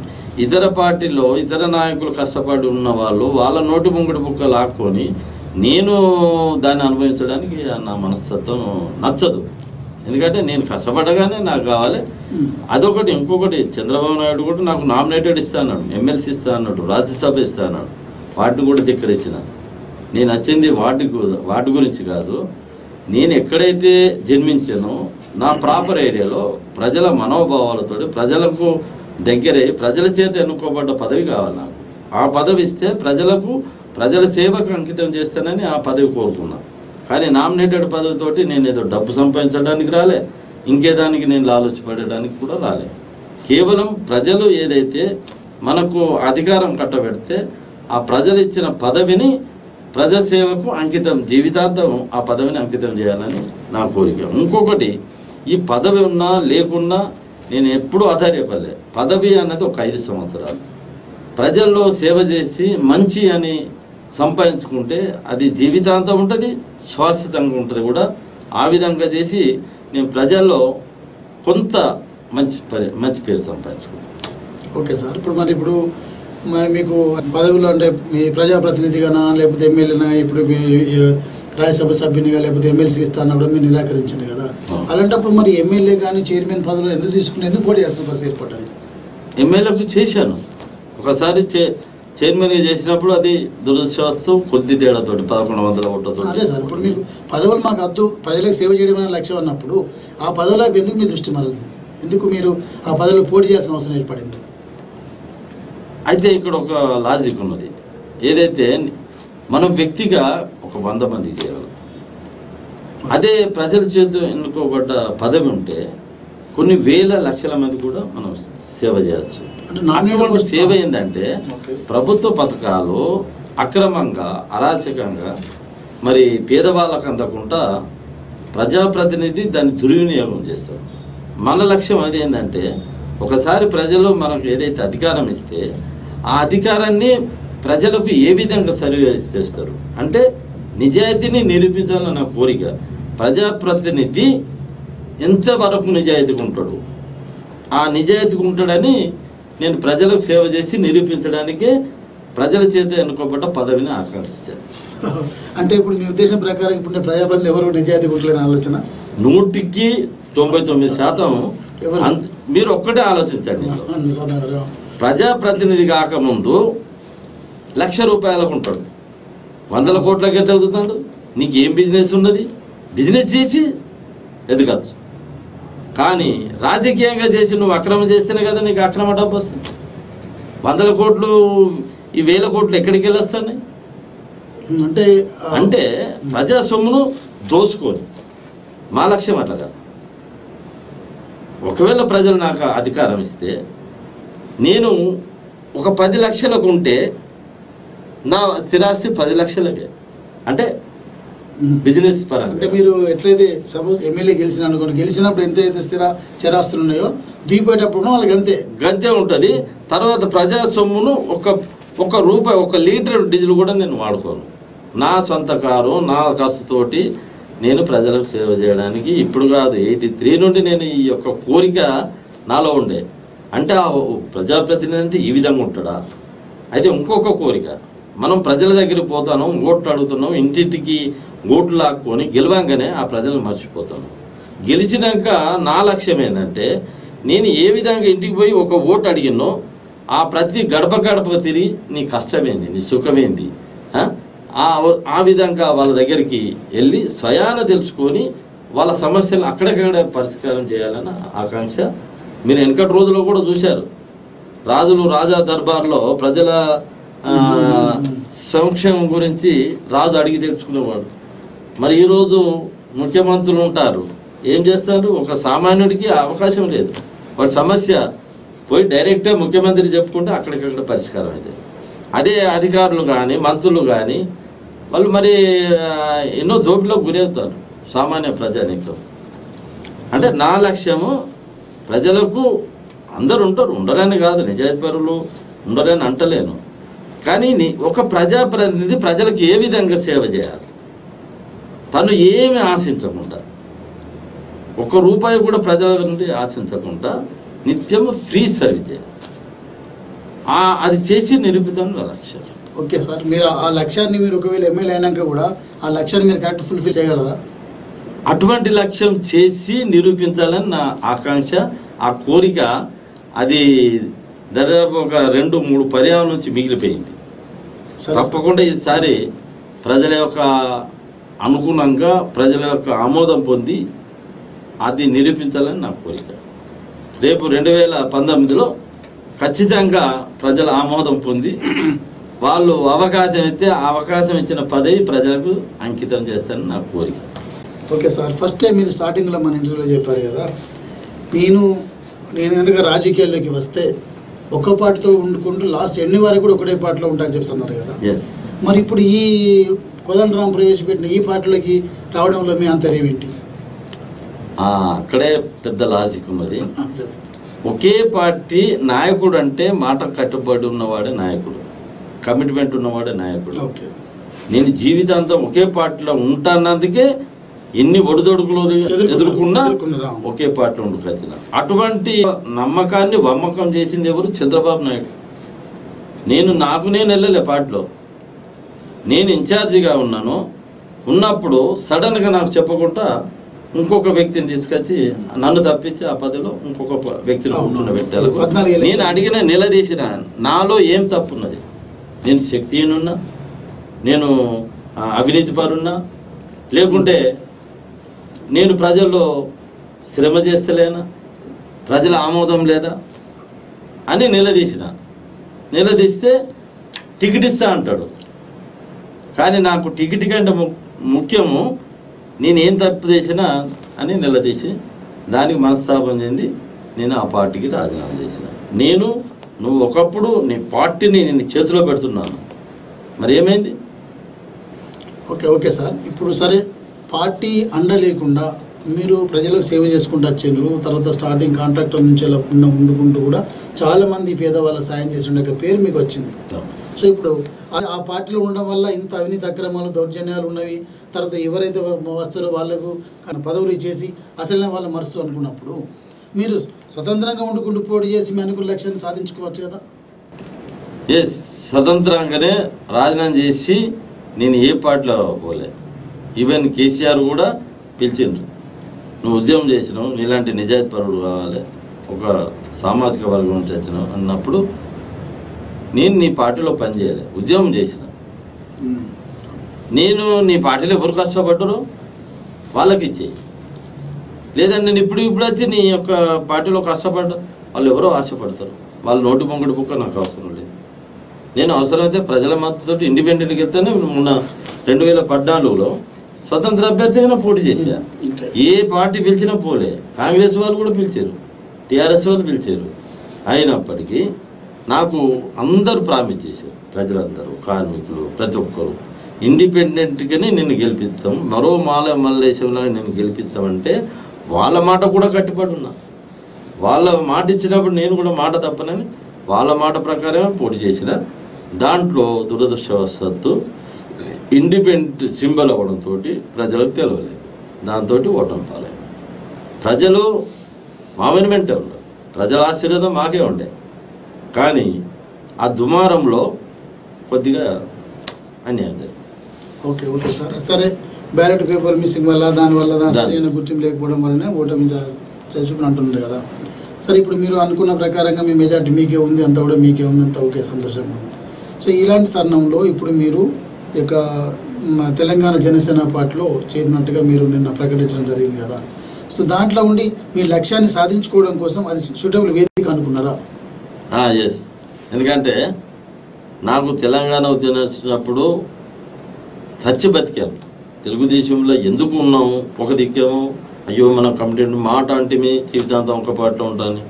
ఇతర పార్టీలో ఇతర నాయకులు కష్టపడి ఉన్న వాళ్ళు వాళ్ళ నోటి ముంగుడు బుక్క లాక్కొని నేను దాన్ని అనుభవించడానికి నా మనస్తత్వం నచ్చదు. ఎందుకంటే నేను కష్టపడగానే నాకు కావాలి. ఉమ్. అదొకటి ఇంకొకటి చంద్రబాబు నాయుడు కూడా నాకు నామినేటెడ్ ఇస్తా అన్నాడు ఎమ్మెల్సీ ఇస్తా అన్నాడు రాజ్యసభ ఇస్తా అన్నాడు. వాటిని కూడా ధిక్కరించిన. నేను వచ్చింది వాటి వాటి గురించి కాదు. నేను ఎక్కడైతే జన్మించానో నా ప్రాపర్ ఏరియాలో ప్రజల మనోభావాలతో ప్రజలకు దగ్గరై ప్రజల చేత ఎన్నుకోబడ్డ పదవి కావాలి నాకు. ఆ పదవి ఇస్తే ప్రజలకు ప్రజల సేవకు అంకితం చేస్తానని ఆ పదవి కోరుకున్నా. కానీ నామినేటెడ్ పదవితోటి నేను ఏదో డబ్బు సంపాదించడానికి రాలే ఇంకే దానికి నేను లాలోచిపడడానికి కూడా రాలే. కేవలం ప్రజలు ఏదైతే మనకు అధికారం కట్టబెడితే ఆ ప్రజలు ఇచ్చిన పదవిని ప్రజాసేవకు అంకితం జీవితాంతం ఆ పదవిని అంకితం చేయాలని నా కోరిక. ఇంకొకటి ఈ పదవి ఉన్నా లేకున్నా నేను ఎప్పుడూ ఆధార్యపడలే పదవి అన్నది ఒక ఐదు సంవత్సరాలు. ప్రజల్లో సేవ చేసి మంచి అని సంపాదించుకుంటే అది జీవితాంతం ఉంటుంది శాశ్వతంగా ఉంటుంది కూడా. ఆ విధంగా చేసి నేను ప్రజల్లో కొంత మంచి పరి మంచి పేరు సంపాదించుకున్నాను. ఓకే సార్ ఇప్పుడు మరి ఇప్పుడు మీకు పదవులు అంటే మీ ప్రజాప్రతినిధిగానా లేకపోతే ఎమ్మెల్యేనా ఇప్పుడు మీ రాజ్యసభ సభ్యునిగా లేకపోతే ఎమ్మెల్సీ ఇస్తానప్పుడు మీరు నిరాకరించింది కదా. అలాంటప్పుడు మరి ఎమ్మెల్యే కానీ చైర్మన్ పదవులు ఎందుకు తీసుకుని ఎందుకు పోటీ చేస్తున్న పరిస్థితి ఏర్పడ్డది? ఎమ్మెల్యేకు చేశాను. ఒకసారి చే చైర్మన్గా చేసినప్పుడు అది దురదృష్టవస్తు కొద్ది తేడాతోటి పదకొండు వందల ఓట్లతో అదే సార్ ఇప్పుడు మీకు పదవులు మాకు వద్దు ప్రజలకు సేవ చేయడం అనే లక్ష్యం అన్నప్పుడు ఆ పదవులకు ఎందుకు మీ దృష్టి మరలింది? ఎందుకు మీరు ఆ పదవులు పోటీ చేయాల్సిన అవసరం ఏర్పడింది? అయితే ఇక్కడ ఒక లాజిక్ ఉన్నది. ఏదైతే మనం వ్యక్తిగా ఒక వంద మంది చేయాలి. అదే ప్రజల చేత ఎన్నుకోబడ్డ పదవి ఉంటే కొన్ని వేల లక్షల మంది కూడా మనం సేవ చేయొచ్చు. పోస్ట్- సేవ ఏంటంటే. ప్రభుత్వ పథకాలు అక్రమంగా అరాచకంగా మరి పేదవాళ్ళకు అందకుండా ప్రజాప్రతినిధి దాన్ని దుర్వినియోగం చేస్తారు. మన లక్ష్యం అది ఏంటంటే ఒకసారి ప్రజలు మనకు ఏదైతే అధికారం ఇస్తే ఆ అధికారాన్ని ప్రజలకు ఏ విధంగా సర్వీస్ చేస్తారు? అంటే నిజాయితీని నిరూపించాలని నా కోరిక ప్రజాప్రతినిధి ఎంతవరకు నిజాయితీగా ఉంటాడు? ఆ నిజాయితీగా ఉంటాడని నేను ప్రజలకు సేవ చేసి నిరూపించడానికే ప్రజల చేత ఎన్నుకోబడ్డ పదవిని ఆకాంక్షించాను అంటే ఇప్పుడు మీ ఉద్దేశం ప్రకారం ఇప్పుడు నేను ప్రజాప్రతినిధులు ఎవరు? నిజాయితీ గుంటలేని ఆలోచన? నూటికి తొంభై తొమ్మిది శాతం మీరు ఒక్కటే ఆలోచించండి. ప్రజాప్రతినిధి కాకముందు లక్ష రూపాయలకు ఉంటాడు. వందల కోట్లకి ఎట్లా అవుతున్నాడు నీకు ఏం బిజినెస్ ఉన్నది? బిజినెస్ చేసి ఎదగచ్చు. కానీ రాజకీయంగా చేసి నువ్వు అక్రమం చేస్తేనే కదా నీకు అక్రమ డబ్బు వస్తుంది. వందల కోట్లు ఈ వేల కోట్లు ఎక్కడికి వెళ్ళొస్తాయి అంటే అంటే ప్రజా సొమ్మును దోసుకొని మా లక్ష్యం అట్లా కాదు. ఒకవేళ ప్రజలు నాకు అధికారం ఇస్తే నేను ఒక పది లక్షలకు ఉంటే నా స్థిరాస్తి పది లక్షలకే. అంటే బిజినెస్ అంటే పరంగా మీరు ఎట్లయితే సపోజ్ ఎమ్మెల్యే గెలిచిన అనుకోండి గెలిచినప్పుడు ఎంత అయితే స్థిర చరాస్తులు ఉన్నాయో దిగిపోయేటప్పుడు వాళ్ళకి అంతే. గంతే ఉంటుంది. తర్వాత ప్రజా సొమ్మును ఒక ఒక రూపాయి ఒక లీటర్ డీజిల్ కూడా నేను వాడుకోను. నా సొంత కారు నా ఖర్చుతోటి నేను ప్రజలకు సేవ చేయడానికి ఇప్పుడు కాదు ఎయిటీ త్రీ నుండి నేను ఈ యొక్క కోరిక నాలో ఉండే. అంటే ఆ ప్రజాప్రతినిధి అంటే ఈ విధంగా ఉంటాడా? అయితే ఇంకొక కోరిక. మనం ప్రజల దగ్గరికి పోతాను ఓట్లు అడుగుతున్నాం ఇంటింటికి ఓట్లు లాక్కొని గెలవంగానే ఆ ప్రజలను మర్చిపోతాను గెలిచినాక నా లక్ష్యం ఏంటంటే నేను ఏ విధంగా ఇంటికి పోయి ఒక ఓటు అడిగినో ఆ ప్రతి గడప గడప తిరిగి నీ కష్టమేంది నీ సుఖమేంది ఆ? ఆ విధంగా వాళ్ళ దగ్గరికి వెళ్ళి స్వయాన తెలుసుకొని వాళ్ళ సమస్యలను అక్కడక్కడ పరిష్కారం చేయాలన్న ఆకాంక్ష మీరు వెనకటి రోజుల్లో కూడా చూశారు రాజులు రాజా దర్బార్లో ప్రజల సంక్షేమం గురించి రాజు అడిగి తెలుసుకునేవాడు. మరి ఈరోజు ముఖ్యమంత్రులు ఉంటారు. ఏం చేస్తారు? ఒక సామాన్యుడికి అవకాశం లేదు. వాడి సమస్య పోయి డైరెక్ట్గా ముఖ్యమంత్రి చెప్పుకుంటే అక్కడికక్కడ పరిష్కారం అయితే అదే అధికారులు కానీ మంత్రులు కానీ వాళ్ళు మరి ఎన్నో దోపిలో గురవుతారు సామాన్య ప్రజానికి. అంటే నా లక్ష్యము ప్రజలకు అందరు ఉంటారు. ఉండరని కాదు. నిజాయితీపరులు ఉండరని అంటలేను. కానీ ఒక ప్రజాప్రతినిధి ప్రజలకు ఏ విధంగా సేవ చేయాలి? తను ఏమి ఆశించకుండా ఒక్క రూపాయి కూడా ప్రజల నుండి ఆశించకుండా నిత్యము ఫ్రీ సర్వీస్ చేయాలి. అది చేసి నిరూపితం నా లక్ష్యం. ఓకే సార్ మీరు ఆ లక్ష్యాన్ని మీరు ఒకవేళ ఎమ్మెల్యే అయినాక కూడా ఆ లక్ష్యాన్ని మీరు కరెక్ట్ ఫుల్ఫిల్ చేయగలరా? అటువంటి లక్ష్యం చేసి నిరూపించాలని నా ఆకాంక్ష ఆ కోరిక అది దాదాపు ఒక రెండు మూడు పర్యాయం నుంచి మిగిలిపోయింది. తప్పకుండా ఈసారి ప్రజల యొక్క అనుగుణంగా ప్రజల యొక్క ఆమోదం పొంది అది నిరూపించాలని నా కోరిక. రేపు రెండు వేల పంతొమ్మిదిలో ఖచ్చితంగా ప్రజల ఆమోదం పొంది వాళ్ళు అవకాశం ఇస్తే ఆ అవకాశం ఇచ్చిన పదవి ప్రజలకు అంకితం చేస్తానని నా కోరిక. ఓకే సార్ ఫస్ట్ టైం మీరు స్టార్టింగ్లో మన ఇంటర్వ్యూలో చెప్పారు కదా నేను నేను కనుక రాజకీయాల్లోకి వస్తే ఒక్క పార్టీతో ఉండుకుంటూ లాస్ట్ ఎన్ని వరకు కూడా ఒకటే పార్టీలో ఉంటానని చెప్పి అన్నారు కదా. మరి ఇప్పుడు ఈ కోదండరాం ప్రవేశపెట్టిన ఈ పార్టీలోకి రావడంలో మీ అంతర్యం ఏంటి? అక్కడే పెద్ద లాజిక్ ఉన్నది. ఒకే పార్టీ నాయకుడు అంటే మాట కట్టుబడి ఉన్నవాడే నాయకుడు. కమిట్మెంట్ ఉన్నవాడే నాయకుడు. ఓకే. నేను జీవితాంతం ఒకే పార్టీలో ఉంటానందుకే ఎన్ని ఒడిదొడుకులు ఎదుర్కొన్నా? ఒకే పార్టీలో ఉండుకొచ్చిన అటువంటి నమ్మకాన్ని వమ్మకం చేసింది ఎవరు? చంద్రబాబు నాయుడు. నేను నాకు నేను వెళ్ళలే పార్టీలో. నేను ఇన్ఛార్జిగా ఉన్నాను. ఉన్నప్పుడు సడన్గా నాకు చెప్పకుండా ఇంకొక వ్యక్తిని తీసుకొచ్చి నన్ను తప్పించి ఆ పదవిలో ఇంకొక వ్యక్తిని. కూర్చుండబెట్టారు. నేను అడిగిన నిలదీసిన నాలో ఏం తప్పున్నది? నేను శక్తిహీనున్నా? నేను ఆ, అవినీతి పరున్నా లేకుంటే నేను ప్రజల్లో శ్రమ చేస్తలేనా? ప్రజల ఆమోదం లేదా? అని నిలదీసిన. నిలదీస్తే టికెట్ ఇస్తా అంటాడు. కానీ నాకు టికెట్ కంటే ము- ముఖ్యము నేనేం తప్పు చేసినా అని నిలదీసి దానికి మనస్తాపం చెంది నేను ఆ పార్టీకి రాజీనామా చేసిన. నేను నువ్వు ఒకప్పుడు నీ పార్టీని నేను చేతిలో పెడుతున్నాను. మరి ఏమైంది ఓకే ఓకే సార్. ఇప్పుడు సరే. పార్టీ అండ లేకుండా మీరు ప్రజలకు సేవ చేసుకుంటూ వచ్చిండ్రు తర్వాత స్టార్టింగ్ కాంట్రాక్టర్ నుంచి వెళ్ళకుండా ముందుకుంటూ కూడా చాలామంది పేదవాళ్ళకి సాయం చేసిన పేరు మీకు వచ్చింది. సో ఇప్పుడు ఆ- పార్టీలో ఉండడం వల్ల ఇంత అవినీతి అక్రమాలు దౌర్జన్యాలు ఉన్నవి తర్వాత ఎవరైతే వస్తారో వాళ్ళకు కన- పదవులు ఇచ్చేసి అసలే వాళ్ళు మరుస్తూ అనుకున్నప్పుడు మీరు స్వతంత్రంగా ఉండుకుంటూ పోటీ చేసి మీ అనుకున్న లక్ష్యాన్ని సాధించుకోవచ్చు కదా? ఎస్ స్వతంత్రంగానే రాజీనామా చేసి నేను ఏ పార్టీలో పోలే. ఈవెన్ కేసీఆర్ కూడా పిలిచిండ్రు. నువ్వు ఉద్యమం చేసినావు నీలాంటి నిజాయితీ పరుడు కావాలి ఒక సామాజిక వర్గం నుంచి వచ్చినావు అన్నప్పుడు నేను నీ పార్టీలో పనిచేయలే ఉద్యమం చేసిన. నేను నీ పార్టీలో ఎవరు కష్టపడ్డరు వాళ్ళకి ఇచ్చేయి. లేదంటే నేను ఇప్పుడు ఇప్పుడు వచ్చి నీ యొక్క పార్టీలో కష్టపడ్డ వాళ్ళు ఎవరో ఆశపడతారు. వాళ్ళు నోటి మొంగడి బుక్క నాకు అవసరం లేదు. నేను అవసరమైతే ప్రజల మద్దతుతో ఇండిపెండెంట్కి వెళ్తేనే. మొన్న రెండు వేల పద్నాలుగులో స్వతంత్ర అభ్యర్థిగా పోటీ చేశా. ఓకే ఏ పార్టీ పిలిచినా పోలే. కాంగ్రెస్ వాళ్ళు కూడా పిలిచారు. టీఆర్ఎస్ వాళ్ళు పిలిచారు. అయినప్పటికీ నాకు అందరూ ప్రామిస్ చేశారు. ప్రజలందరూ కార్మికులు ప్రతి ఒక్కరు. ఇండిపెండెంట్గానే నిన్ను గెలిపిస్తాం. మరో మాల మల్లేశంలో నేను గెలిపిస్తామంటే వాళ్ళ మాట కూడా కట్టుబడి ఉన్నా. వాళ్ళ మాట ఇచ్చినప్పుడు నేను కూడా మాట తప్పనని వాళ్ళ మాట ప్రకారమే పోటీ చేసిన. దాంట్లో దురదృష్టవశాత్తు ఇండిపెండెంట్ సింబల్ అవ్వడంతో ప్రజలకు తెలవలేదు. దాంతో ఓటమి పాలైంది. ప్రజలు మా ఉన్నారు. ప్రజల ఆశీర్వాదం మాకే ఉండే. కానీ ఆ దుమారంలో కొద్దిగా అన్యాయం జరిగింది. Okay okay sir. సరే బ్యాలెట్ పేపర్ మిస్సింగ్ వల్ల దానివల్ల దాని గుర్తింపు లేకపోవడం వల్లనే ఓటమి చదువుకుని అంటున్నారు కదా. సరే ఇప్పుడు మీరు అనుకున్న ప్రకారంగా మీ మెజార్టీ మీకే ఉంది అంత కూడా మీకే ఉంది అంత ఓకే సంతోషంగా ఉంది. సో ఇలాంటి తరుణంలో ఇప్పుడు మీరు యొక్క తెలంగాణ జనసేన పార్టీలో చేరినట్టుగా మీరు నిన్న ప్రకటించడం జరిగింది కదా. సో దాంట్లో ఉండి మీ లక్ష్యాన్ని సాధించుకోవడం కోసం అది సూటబుల్ వేదిక అనుకున్నారా? ఎస్ ఎందుకంటే నాకు తెలంగాణ ఉద్యమం వచ్చినప్పుడు చచ్చి బతికాను. తెలుగుదేశంలో ఎందుకు ఉన్నాము ఒక దిక్కేమో అయ్యో మన కంప్లీట్ మాట అంటే మీ జీవితాంతం ఒక పాటలో ఉంటాను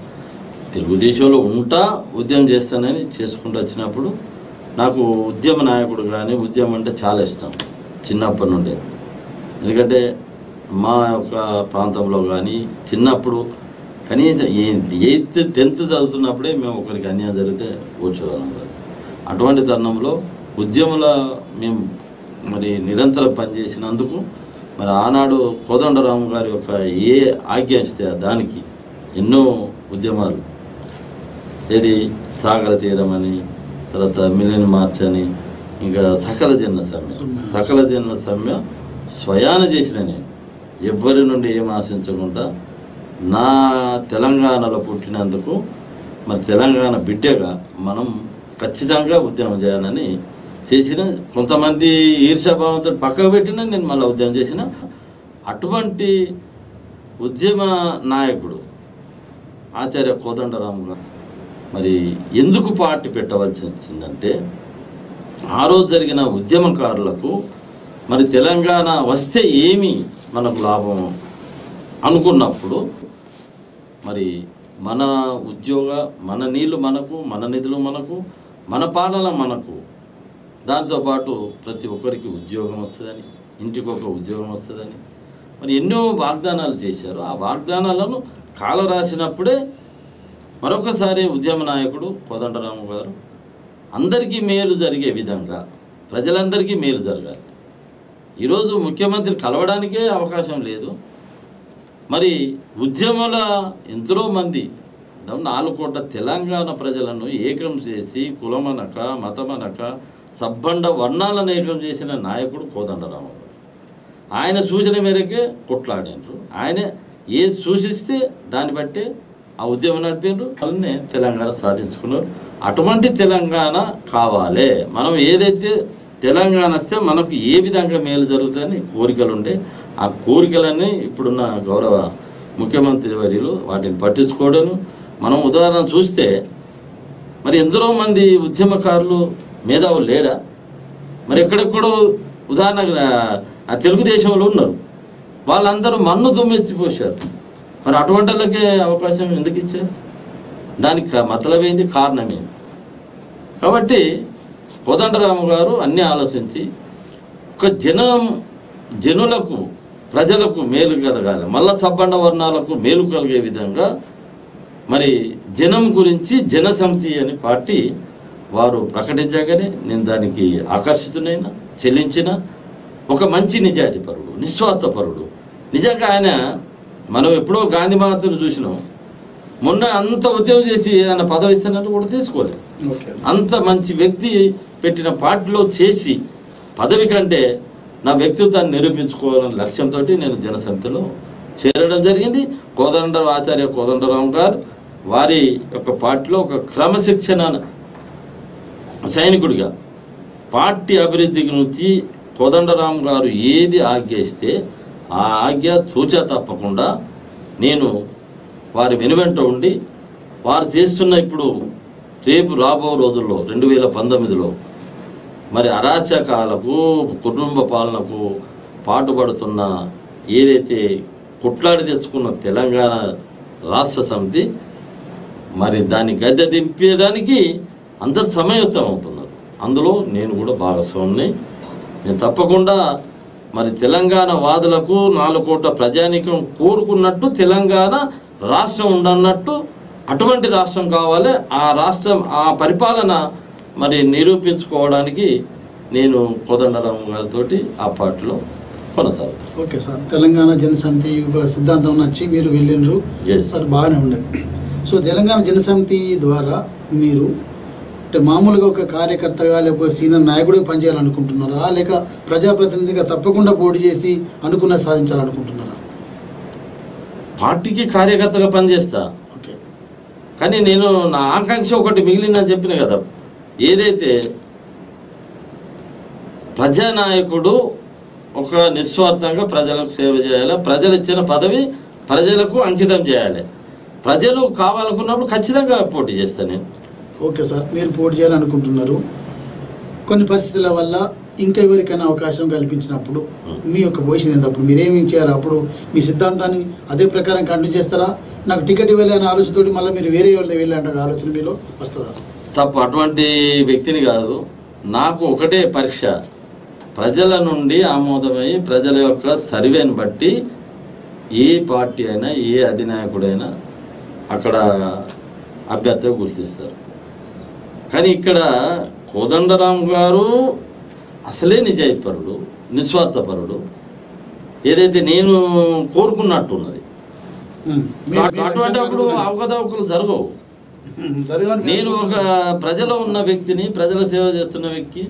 తెలుగుదేశంలో ఉంటా ఉద్యమం చేస్తానని చేసుకుంటూ వచ్చినప్పుడు నాకు ఉద్యమ నాయకుడు కానీ ఉద్యమం అంటే చాలా ఇష్టం చిన్నప్పటి నుండే. ఎందుకంటే మా యొక్క ప్రాంతంలో కానీ చిన్నప్పుడు కనీసం ఎయిత్ టెన్త్ చదువుతున్నప్పుడే మేము ఒకరికి అన్యాయం జరిగితే కూర్చోవాళ్ళం కాదు. అటువంటి తరుణంలో ఉద్యమంలో మేము మరి నిరంతరం పనిచేసినందుకు మరి ఆనాడు కోదండరాము గారి యొక్క ఏ ఆజ్ఞ ఇస్తే దానికి ఎన్నో ఉద్యమాలు. ఏది సాగర తీరమని తర్వాత మిలియన్ మార్చ్ అని ఇంకా సకల జన్మ సమ్మె. సకల జన్మ సమ్మె స్వయాన చేసిన నేను ఎవ్వరి నుండి ఏం ఆశించకుండా నా తెలంగాణలో పుట్టినందుకు మరి తెలంగాణ బిడ్డగా మనం ఖచ్చితంగా ఉద్యమం చేయాలని చేసిన కొంతమంది ఈర్ష్యాభావంతో పక్కకు పెట్టినా నేను మళ్ళీ ఉద్యమం చేసిన అటువంటి ఉద్యమ నాయకుడు ఆచార్య కోదండరాము గారు. మరి ఎందుకు పార్టీ పెట్టవలసి వచ్చిందంటే ఆ రోజు జరిగిన ఉద్యమకారులకు మరి తెలంగాణ వస్తే ఏమి మనకు లాభం అనుకున్నప్పుడు మరి మన ఉద్యోగ మన నీళ్ళు మనకు మన నిధులు మనకు మన పాలన మనకు దాంతోపాటు ప్రతి ఒక్కరికి ఉద్యోగం వస్తుందని ఇంటికి ఒక ఉద్యోగం వస్తుందని మరి ఎన్నో వాగ్దానాలు చేశారు. ఆ వాగ్దానాలను కాల రాసినప్పుడే మరొకసారి ఉద్యమ నాయకుడు కోదండరాము గారు అందరికీ మేలు జరిగే విధంగా ప్రజలందరికీ మేలు జరగాలి. ఈరోజు ముఖ్యమంత్రి కలవడానికే అవకాశం లేదు. మరి ఉద్యముల ఎంతో మంది నాలుగు కోట్ల తెలంగాణ ప్రజలను ఏకం చేసి కులమనక మతమనక సబ్బండ వర్ణాలను ఏకం చేసిన నాయకుడు కోదండరాము గారు. ఆయన సూచన మేరకే కొట్లాడారు ఆయన ఏ సూచిస్తే దాన్ని బట్టే ఆ ఉద్యమం నడిపారు వాళ్ళనే తెలంగాణ సాధించుకున్నారు అటువంటి తెలంగాణ కావాలి. మనం ఏదైతే తెలంగాణ వస్తే మనకు ఏ విధంగా మేలు జరుగుతుందని కోరికలు ఉండే ఆ కోరికలన్నీ ఇప్పుడున్న గౌరవ ముఖ్యమంత్రి వర్యులు వాటిని పట్టించుకోవడం మనం ఉదాహరణ చూస్తే మరి ఎందరో మంది ఉద్యమకారులు మేధావులు లేరా? మరి ఎక్కడెక్కడో ఉదాహరణకు ఆ- తెలుగుదేశంలో ఉన్నారు. వాళ్ళందరూ మన్ను దుమ్మెచ్చిపోసారు మరి అటువంటి వాళ్ళకే అవకాశం ఎందుకు ఇచ్చారు? దానికి కా- మతలబ్ ఏంది కారణం ఏంది కాబట్టి కోదండరాము గారు అన్నీ ఆలోచించి ఒక జనం జనులకు ప్రజలకు మేలు కలగాలి. మళ్ళా సబ్బండ వర్ణాలకు మేలు కలిగే విధంగా మరి జనం గురించి జనసమితి అని పార్టీ వారు ప్రకటించగానే నేను దానికి ఆకర్షితునైన చెల్లించిన ఒక మంచి నిజాయితీపరుడు నిస్వార్థపరుడు. నిజంగా ఆయన మనం ఎప్పుడో గాంధీ మహాత్ముని చూసినాం. మొన్న అంత ఉద్యమం చేసి ఏదైనా పదవి ఇస్తున్నట్టు కూడా తీసుకోలేదు అంత మంచి వ్యక్తి పెట్టిన పార్టీలో చేసి పదవి కంటే నా వ్యక్తిత్వాన్ని నిరూపించుకోవాలనే లక్ష్యంతో నేను జనసమితిలో చేరడం జరిగింది. కోదండరావు ఆచార్య కోదండరావు గారు వారి యొక్క పార్టీలో ఒక క్రమశిక్షణ సైనికుడిగా పార్టీ అభివృద్ధి గురించి కోదండరాం గారు ఏది ఆజ్ఞ ఇస్తే ఆ ఆజ్ఞ తూచా తప్పకుండా నేను వారి వెనువెంట ఉండి వారు చేస్తున్న ఇప్పుడు రేపు రాబో రోజుల్లో రెండు వేల పంతొమ్మిదిలో మరి అరాచకాలకు కుటుంబ పాలనకు పాటుపడుతున్న ఏదైతే కొట్లాడి తెచ్చుకున్న తెలంగాణ రాష్ట్ర సమితి మరి దాన్ని గద్దె దింపేయడానికి అందరు సమయోత్తం అవుతున్నారు. అందులో నేను కూడా భాగస్వామిని. నేను తప్పకుండా మరి తెలంగాణ వాదులకు నాలుగు కోట్ల ప్రజానీకం కోరుకున్నట్టు తెలంగాణ రాష్ట్రం ఉండన్నట్టు అటువంటి రాష్ట్రం కావాలి. ఆ రాష్ట్రం ఆ పరిపాలన మరి నిరూపించుకోవడానికి నేను కోదండరాము గారితో ఆ పార్టీలో కొనసాగుతాను. Okay sir. తెలంగాణ జనసమితి సిద్ధాంతం నచ్చి మీరు వెళ్ళిండ్రు. Yes. సార్ బాగానే ఉండేది. సో తెలంగాణ జనసమితి ద్వారా మీరు అంటే మామూలుగా ఒక కార్యకర్తగా లేకపోతే సీనియర్ నాయకుడిగా పనిచేయాలనుకుంటున్నారా? లేక ప్రజాప్రతినిధిగా తప్పకుండా పోటీ చేసి అనుకున్న సాధించాలనుకుంటున్నారా? పార్టీకి కార్యకర్తగా పనిచేస్తా. ఓకే. కానీ నేను నా ఆకాంక్ష ఒకటి మిగిలిందని చెప్పిన కదా. ఏదైతే ప్రజానాయకుడు ఒక నిస్వార్థంగా ప్రజలకు సేవ చేయాలి? ప్రజలు ఇచ్చిన పదవి ప్రజలకు అంకితం చేయాలి. ప్రజలు కావాలనుకున్నప్పుడు ఖచ్చితంగా పోటీ చేస్తాను నేను. ఓకే సార్ మీరు పోటీ చేయాలనుకుంటున్నారు. కొన్ని పరిస్థితుల వల్ల ఇంకా ఎవరికైనా అవకాశం కల్పించినప్పుడు మీ యొక్క పొజిషన్ ఏంటప్పుడు మీరేమి చేయాలి? అప్పుడు మీ సిద్ధాంతాన్ని అదే ప్రకారం కంటిన్యూ చేస్తారా? నాకు టికెట్ ఇవ్వాలి అనే ఆలోచనతోటి మళ్ళీ మీరు వేరే వాళ్ళు వెళ్ళాలంటే ఆలోచన మీలో వస్తుందా? తప్పు అటువంటి వ్యక్తిని కాదు. నాకు ఒకటే పరీక్ష. ప్రజల నుండి ఆమోదమై ప్రజల యొక్క సర్వేని బట్టి ఏ పార్టీ అయినా ఏ అధినాయకుడైనా అక్కడ అభ్యర్థిగా గుర్తిస్తారు. కానీ ఇక్కడ కోదండరాం గారు అసలే నిజాయితీపరుడు నిస్వార్థపరుడు. ఏదైతే నేను కోరుకున్నట్టున్నది. అటువంటి అప్పుడు అవకతవకలు జరగవు. నేను ఒక ప్రజలో ఉన్న వ్యక్తిని ప్రజల సేవ చేస్తున్న వ్యక్తి?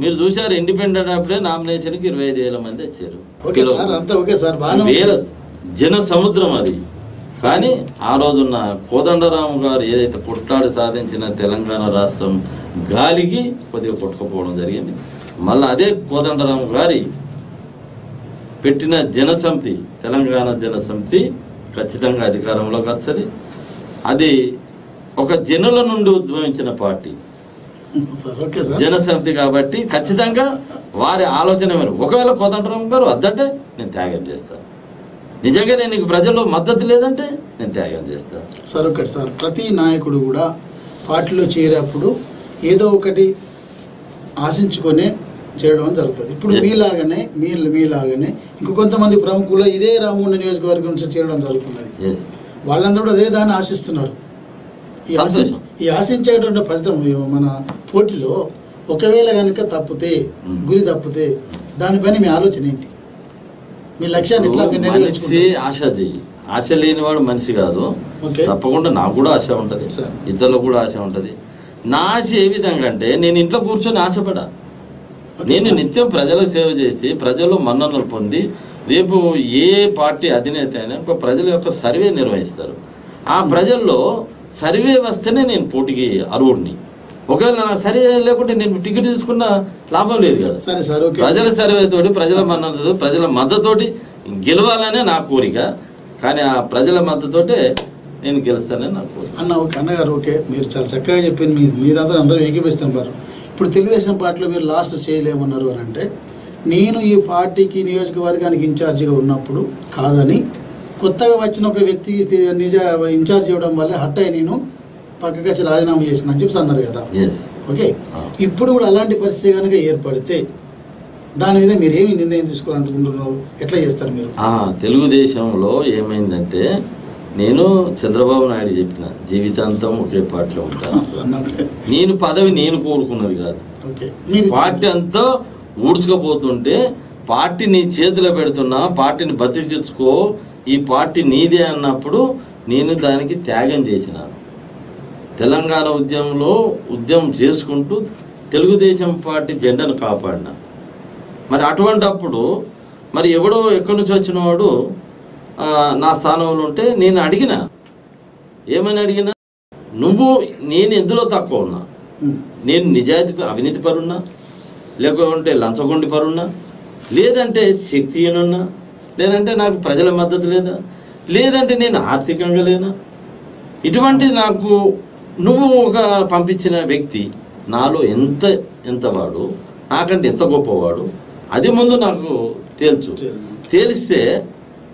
మీరు చూశారు ఇండిపెండెంట్ అప్పుడే నామినేషన్కి ఇరవై ఐదు వేల మంది వచ్చారు. ఓకే సార్ అంతా ఓకే సార్ బాగానే ఉంది. వేల జన సముద్రం అది. కానీ ఆ రోజున్న కోదండరాము గారు ఏదైతే కొట్లాడి సాధించిన తెలంగాణ రాష్ట్రం గాలికి కొద్దిగా కొట్టుకుపోవడం జరిగింది. మళ్ళీ అదే కోదండరాము గారి పెట్టిన జనసమితి తెలంగాణ జనసమితి ఖచ్చితంగా అధికారంలోకి వస్తుంది. అది ఒక జనుల నుండి ఉద్భవించిన పార్టీ. జనసమితి కాబట్టి ఖచ్చితంగా వారి ఆలోచన మేరకు. ఒకవేళ కోదండరామ్ గారు వద్దంటే నేను త్యాగం చేస్తాను. నిజంగా నేను నీకు ప్రజల్లో మద్దతు లేదంటే నేను త్యాగం చేస్తాను సార్ ఒకటి సార్ ప్రతి నాయకుడు కూడా పార్టీలో చేరేప్పుడు ఏదో ఒకటి ఆశించుకొని చేయడం జరుగుతుంది ఇప్పుడు. మీలాగానే మీ మీలాగానే ఇంకో కొంతమంది ప్రముఖులు ఇదే రామగుండ నియోజకవర్గం నుంచి చేరడం జరుగుతున్నది వాళ్ళందరూ కూడా అదే దాన్ని ఆశిస్తున్నారు ఈ. ఈ ఆశించేటువంటి ఫలితం మన పోటీలో ఒకవేళ కనుక తప్పితే మ్మ్. గురి తప్పితే దానిపైన మీ ఆలోచన ఏంటి మీ లక్ష్యాన్ని మీరు మనిషి ఆశ చెయ్యి ఆశ లేనివాడు మనిషి కాదు. తప్పకుండా నాకు కూడా ఆశ ఉంటుంది. ఇతరులకు కూడా ఆశ ఉంటుంది. నా ఆశ ఏ విధంగా అంటే నేను ఇంట్లో కూర్చొని ఆశపడా. నేను నిత్యం ప్రజలకు సేవ చేసి ప్రజలు మన్ననలు పొంది రేపు ఏ పార్టీ అధినేత అయినా ఒక ప్రజల యొక్క సర్వే నిర్వహిస్తారు. ఆ ప్రజల్లో సర్వే వస్తేనే నేను పోటీకి అర్హుడిని. ఒకవేళ నాకు సర్వే లేకుంటే నేను టికెట్ తీసుకున్న లాభం లేదు కదా. సరే సార్ ఓకే. ప్రజల సర్వేతోటి ప్రజల మన్ననతో ప్రజల మద్దతుతోటి గెలవాలనే నా కోరిక. కానీ ఆ ప్రజల మద్దతుతోటే నేను గెలుస్తానని నా కోరిక. అన్న ఓకే అన్నగారు ఓకే. మీరు చాలా చక్కగా చెప్పింది మీ మీ దాంతో అందరూ ఏకీపిస్తాం వారు ఇప్పుడు తెలుగుదేశం పార్టీలో మీరు లాస్ట్ చేయలేమన్నారు అని అంటే నేను ఈ పార్టీకి నియోజకవర్గానికి ఇన్ఛార్జిగా ఉన్నప్పుడు కాదని కొత్తగా వచ్చిన ఒక వ్యక్తి నిజ ఇన్ఛార్జ్ ఇవ్వడం వల్ల హట్ అయి నేను పక్కకి వచ్చి రాజీనామా చేసిన అని చెప్పి అన్నారు కదా. ఓకే? ఇప్పుడు కూడా అలాంటి పరిస్థితి కనుక ఏర్పడితే దాని మీద మీరు ఏమి నిర్ణయం తీసుకోవాలనుకుంటున్నారు ఎట్లా చేస్తారు మీరు? తెలుగుదేశంలో ఏమైందంటే నేను చంద్రబాబు నాయుడు చెప్పిన జీవితాంతం ఒకే పార్టీలో ఉంటాను నేను పదవి నేను కోరుకున్నది కాదు. పార్టీ అంతా ఊడ్చుకపోతుంటే పార్టీ నీ చేతిలో పెడుతున్నా పార్టీని బతికించుకో ఈ పార్టీ నీదే అన్నప్పుడు నేను దానికి త్యాగం చేసినాను తెలంగాణ ఉద్యమంలో ఉద్యమం చేసుకుంటూ తెలుగుదేశం పార్టీ జెండాను కాపాడినా. మరి అటువంటప్పుడు మరి ఎవడో ఎక్కడి నుంచి వచ్చిన వాడు నా స్థానంలో ఉంటే నేను అడిగిన. ఏమని అడిగినా? నువ్వు నేను ఎందులో తక్కువ ఉన్నా. నేను నిజాయితీ అవినీతి పరున్నా? లేకుంటే లంచగొండి పరున్నా? లేదంటే శక్తిహీనున్నా లేదంటే నాకు ప్రజల మద్దతు లేదా? లేదంటే నేను ఆర్థికంగా లేనా? ఇటువంటి నాకు నువ్వు ఒక పంపించిన వ్యక్తి నాలో ఎంత ఎంత వాడు నాకంటే ఎంత గొప్పవాడు అది ముందు నాకు తేల్చు. తేలిస్తే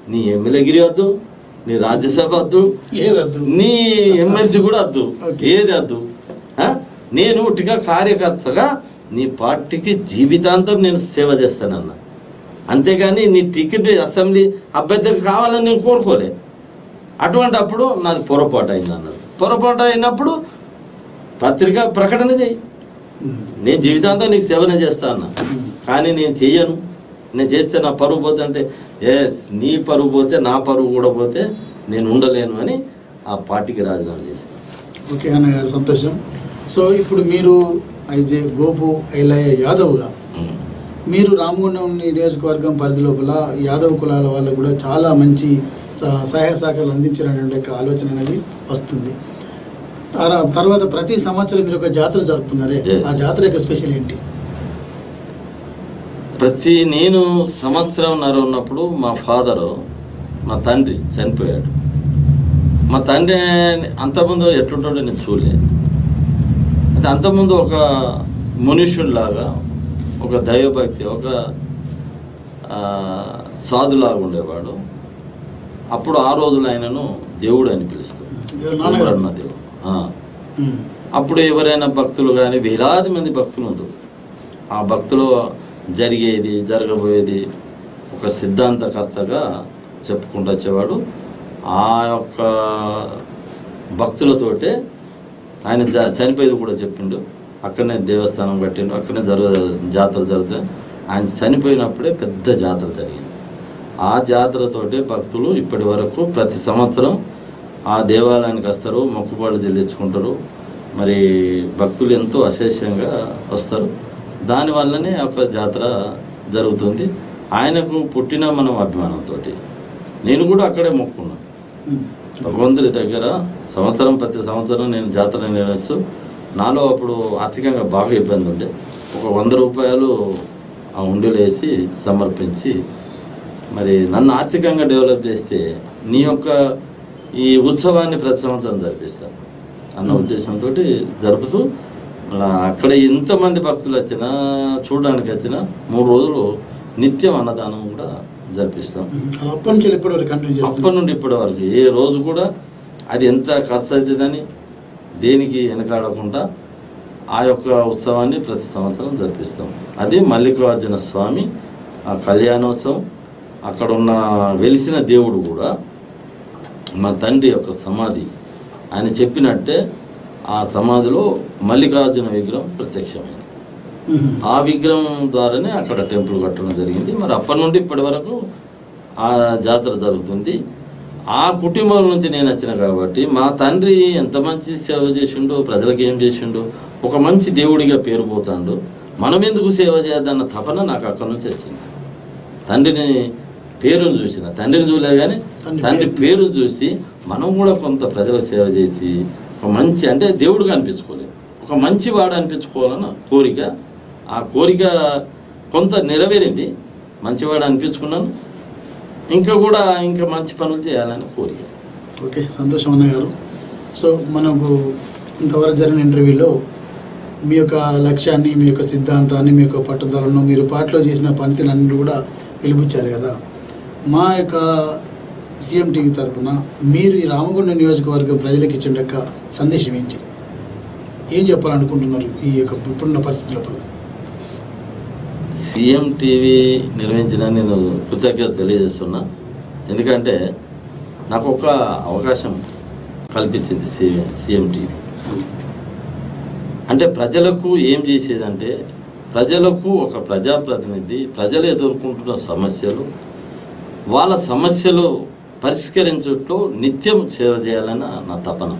నీ ఎమ్మెల్యేగిరి వద్దు నీ రాజ్యసభ వద్దు నీ ఎమ్మెల్సీ కూడా వద్దు. ఏది వద్దు? నేను ఉట్టిగా కార్యకర్తగా నీ పార్టీకి జీవితాంతం నేను సేవ చేస్తానన్నా. అంతేగాని నీ టికెట్ అసెంబ్లీ అభ్యర్థికి కావాలని నేను కోరుకోలే. అటువంటి అప్పుడు నాది పొరపాటు అయింది పొరపాటు అయినప్పుడు పత్రిక ప్రకటన చేయి. నేను జీవితాంతం నీకు సేవనే చేస్తా అన్నా. కానీ నేను చెయ్యను నేను చేస్తే నా పరువు పోతే అంటే ఎస్ నీ పరువు పోతే నా పరువు కూడా పోతే నేను ఉండలేను అని ఆ పార్టీకి రాజీనామా చేశాను ఓకే అన్న గారు సంతోషం సో ఇప్పుడు మీరు అయితే గోపు ఐలయ్య యాదవ్గా. మీరు రామగుండం నియోజకవర్గం పరిధి లోపల యాదవ్ కులాల వాళ్ళకు కూడా చాలా మంచి సహాయ సహకారాలు అందించినటువంటి ఒక ఆలోచన అనేది వస్తుంది. తర- తర్వాత ప్రతి సంవత్సరం మీరు ఒక జాతర జరుపుతున్నారే. ఆ జాతర యొక్క స్పెషల్ ఏంటి? ప్రతి నేను సంవత్సరంన్నర ఉన్నప్పుడు మా ఫాదరు మా తండ్రి చనిపోయాడు. మా తండ్రి అంతకుముందు ఎట్లుంటాడో నేను చూడలే. అంటే అంతకుముందు ఒక మునీషుడిలాగా ఒక దైవభక్తి ఒక సాధులాగా ఉండేవాడు. అప్పుడు ఆ రోజులు ఆయనను దేవుడు అని? అన్న దేవుడు. అప్పుడు ఎవరైనా భక్తులు కానీ వేలాది మంది భక్తులు ఉంటారు ఆ భక్తులు జరిగేది జరగబోయేది ఒక సిద్ధాంతకర్తగా చెప్పుకుంటూ వచ్చేవాడు. ఆ యొక్క భక్తులతోటే ఆయన జ చనిపోయేది కూడా చెప్పిండు. అక్కడనే దేవస్థానం కట్టిండు. అక్కడనే జరుగు జాతర జరుగుతాయి ఆయన చనిపోయినప్పుడే పెద్ద జాతర జరిగింది. ఆ జాతరతోటే భక్తులు ఇప్పటి వరకు ప్రతి సంవత్సరం ఆ దేవాలయానికి వస్తారు మొక్కుబడులు చెల్లించుకుంటారు. మరి భక్తులు ఎంతో అశేషంగా వస్తారు. దానివల్లనే ఒక జాతర జరుగుతుంది. ఆయనకు పుట్టిన మనం అభిమానంతో నేను కూడా అక్కడే మొక్కున్నాను. భగవంతుడి దగ్గర సంవత్సరం ప్రతి సంవత్సరం నేను జాతర నిర్వహిస్తూ నాలో అప్పుడు ఆర్థికంగా బాగా ఇబ్బంది ఉండే. ఒక వంద రూపాయలు ఆ ఉండిలో వేసి సమర్పించి మరి నన్ను ఆర్థికంగా డెవలప్ చేస్తే నీ యొక్క ఈ ఉత్సవాన్ని ప్రతి సంవత్సరం జరిపిస్తాను అన్న ఉద్దేశంతో జరుపుతూ అలా అక్కడ ఎంతమంది భక్తులు వచ్చినా చూడడానికి వచ్చినా మూడు రోజులు నిత్యం అన్నదానం కూడా జరిపిస్తాం. అప్పటి నుంచి ఇప్పటి వరకు కంటిన్యూ అప్పటి నుండి ఇప్పటి వరకు ఏ రోజు కూడా అది ఎంత ఖర్చు అవుతుందని దేనికి వెనకాడకుండా ఆ యొక్క ఉత్సవాన్ని ప్రతి సంవత్సరం జరిపిస్తాం. అది మల్లికార్జున స్వామి ఆ కళ్యాణోత్సవం అక్కడ ఉన్న వెలిసిన దేవుడు కూడా మా తండ్రి యొక్క సమాధి. ఆయన చెప్పినట్టే ఆ సమాధిలో మల్లికార్జున విగ్రహం ప్రత్యక్షమైంది. ఆ విగ్రహం ద్వారానే అక్కడ టెంపుల్ కట్టడం జరిగింది. మరి అప్పటి నుండి ఇప్పటి వరకు ఆ జాతర జరుగుతుంది. ఆ కుటుంబం నుంచి నేను వచ్చిన కాబట్టి మా తండ్రి ఎంత మంచి సేవ చేసిండో ప్రజలకు ఏం చేసిండో ఒక మంచి దేవుడిగా పేరు పోతాడు. మనం ఎందుకు సేవ చేద్దాన్న తపన నాకు అక్కడి నుంచి వచ్చింది. తండ్రిని పేరును చూసిన. తండ్రిని చూడలే కానీ తండ్రి తండ్రి పేరు. పేరును చూసి మనం కూడా కొంత ప్రజలకు సేవ చేసి ఒక మంచి అంటే దేవుడిగా అనిపించుకోలేదు. ఒక మంచి వాడు అనిపించుకోవాలన్న కోరిక. ఆ కోరిక కొంత నెరవేరింది. మంచివాడు అనిపించుకున్నాను. ఇంకా కూడా ఇంకా మంచి పనులు చేయాలని కోరిక. ఓకే సంతోషం అన్న గారు. సో మనకు ఇంతవరకు జరిగిన ఇంటర్వ్యూలో మీ యొక్క లక్ష్యాన్ని మీ యొక్క సిద్ధాంతాన్ని మీ యొక్క పట్టుదలను మీరు పాటలో చేసిన పనితీలన్నీ కూడా వెలిబుచ్చారు కదా. మా యొక్క సీఎం టీవీ తరఫున మీరు ఈ రామగుండం నియోజకవర్గం ప్రజలకు ఇచ్చిన యొక్క సందేశం ఏంటి? ఏం చెప్పాలనుకుంటున్నారు ఈ యొక్క ఇప్పుడున్న పరిస్థితి లోపల సీఎం టీవీ నిర్వహించిన నేను కృతజ్ఞత తెలియజేస్తున్నా. ఎందుకంటే నాకు ఒక అవకాశం కల్పించింది సీఎం సీఎం టీవీ. అంటే ప్రజలకు ఏం చేసేదంటే ప్రజలకు ఒక ప్రజాప్రతినిధి ప్రజలు ఎదుర్కొంటున్న సమస్యలు వాళ్ళ సమస్యలు పరిష్కరించట్లో నిత్యం సేవ చేయాలని నా తపన.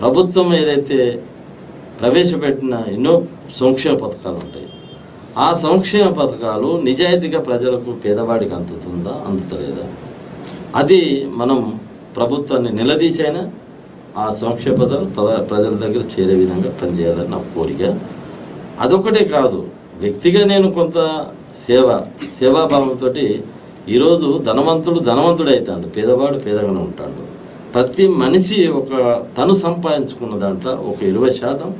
ప్రభుత్వం ఏదైతే ప్రవేశపెట్టిన ఎన్నో సంక్షేమ పథకాలు ఉంటాయి ఆ సంక్షేమ పథకాలు నిజాయితీగా ప్రజలకు పేదవాడికి అందుతుందా అందుతలేదా? అది మనం ప్రభుత్వాన్ని నిలదీసైనా ఆ సంక్షేమ పథకాలు ప్రజల దగ్గర చేరే విధంగా పనిచేయాలని నా కోరిక. అదొకటే కాదు వ్యక్తిగా నేను కొంత సేవ సేవాభావంతో ఈరోజు ధనవంతుడు ధనవంతుడు అవుతాడు పేదవాడు పేదగానే ఉంటాడు. ప్రతి మనిషి ఒక తను సంపాదించుకున్న దాంట్లో ఒక ఇరవై శాతం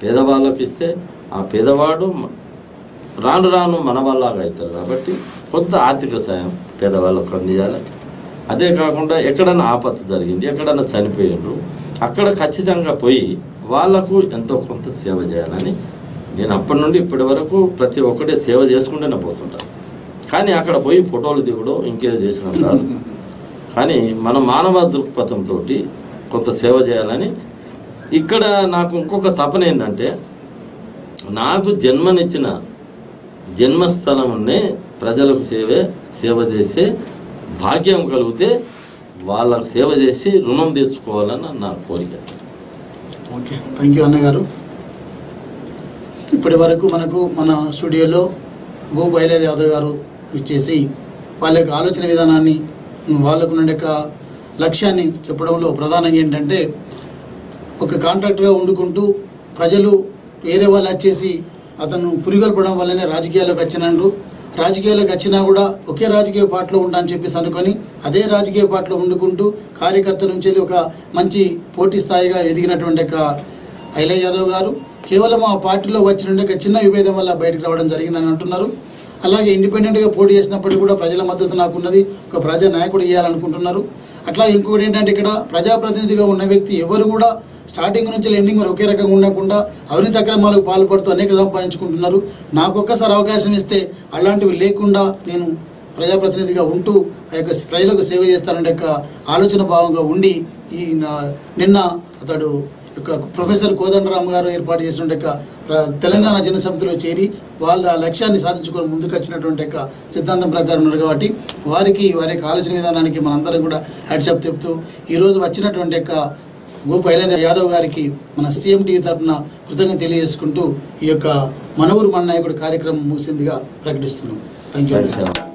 పేదవాళ్ళకి ఇస్తే ఆ పేదవాడు రాను రాను మన వాళ్ళగా అవుతారు కాబట్టి కొంత ఆర్థిక సాయం పేదవాళ్ళకు అందియాలి అదే కాకుండా ఎక్కడన్నా ఆపత్తు జరిగింది ఎక్కడన్నా చనిపోయారు అక్కడ ఖచ్చితంగా పోయి వాళ్ళకు ఎంతో కొంత సేవ చేయాలని నేను అప్పటి నుండి ఇప్పటి వరకు ప్రతి ఒక్కటే సేవ చేసుకుంటూనే పోతుంటాను. కానీ అక్కడ పోయి ఫోటోలు దిగడం ఇంకేదో చేసిన కాదు. కానీ మన మానవ దృక్పథంతో కొంత సేవ చేయాలని ఇక్కడ నాకు ఇంకొక తపన ఏంటంటే నాకు జన్మనిచ్చిన జన్మస్థలంనే ప్రజలకు సేవే సేవ చేసే భాగ్యం కలిగితే వాళ్ళకు సేవ చేసి రుణం తీర్చుకోవాలని నా కోరిక. ఓకే థ్యాంక్ యూ అన్నగారు. ఇప్పటి వరకు మనకు మన స్టూడియోలో గో బైలేద్ యాదవ్ గారు ఇచ్చేసి వాళ్ళ యొక్క ఆలోచన విధానాన్ని వాళ్ళకు నుండి యొక్క లక్ష్యాన్ని చెప్పడంలో ప్రధానంగా ఏంటంటే ఒక కాంట్రాక్టర్గా వండుకుంటూ ప్రజలు వేరే వాళ్ళు వచ్చేసి అతను పురిగొల్పడం వల్లనే రాజకీయాల్లోకి వచ్చినాడు రాజకీయాల్లోకి వచ్చినా కూడా ఒకే రాజకీయ పార్టీలో ఉంటా అని చెప్పేసి అనుకొని అదే రాజకీయ పార్టీలో వండుకుంటూ కార్యకర్త నుంచి వెళ్ళి ఒక మంచి పోటీ స్థాయిగా ఎదిగినటువంటి ఒక ఐలయ్య యాదవ్ గారు కేవలం ఆ పార్టీలో వచ్చిన ఒక చిన్న విభేదం వల్ల బయటకు రావడం జరిగిందని అంటున్నారు. అలాగే ఇండిపెండెంట్గా పోటీ చేసినప్పటికీ కూడా ప్రజల మద్దతు నాకున్నది ఒక ప్రజా నాయకుడు ఇవ్వాలనుకుంటున్నారు అట్లా ఇంకొకటి ఏంటంటే ఇక్కడ ప్రజాప్రతినిధిగా ఉన్న వ్యక్తి ఎవరు కూడా స్టార్టింగ్ నుంచి ఎండింగ్ వరకు ఒకే రకంగా ఉండకుండా అవినీతి అక్రమాలకు పాల్పడుతూ అనేక సంపాదించుకుంటున్నారు. నాకు ఒక్కసారి అవకాశం ఇస్తే అలాంటివి లేకుండా నేను ప్రజాప్రతినిధిగా ఉంటూ ఆ యొక్క ప్రజలకు సేవ చేస్తాననే యొక్క ఆలోచన భావంగా ఉండి ఈ నిన్న అతడు ప్రొఫెసర్ కోదండరామ్ గారు ఏర్పాటు చేసిన యొక్క తెలంగాణ జనసమితిలో చేరి వాళ్ళ లక్ష్యాన్ని సాధించుకొని ముందుకు వచ్చినటువంటి యొక్క సిద్ధాంతం ప్రకారం ఉన్నారు కాబట్టి వారికి వారి యొక్క ఆలోచన విధానానికి మనందరం కూడా హెడ్సప్ చెప్తూ ఈరోజు వచ్చినటువంటి యొక్క గోప ఐలేంద్ర యాదవ్ గారికి మన సీఎం టీవీ తరఫున కృతజ్ఞత తెలియజేసుకుంటూ ఈ యొక్క మనవూరు మన నాయకుడు కార్యక్రమం ముగిసిందిగా ప్రకటిస్తున్నాం. Thank you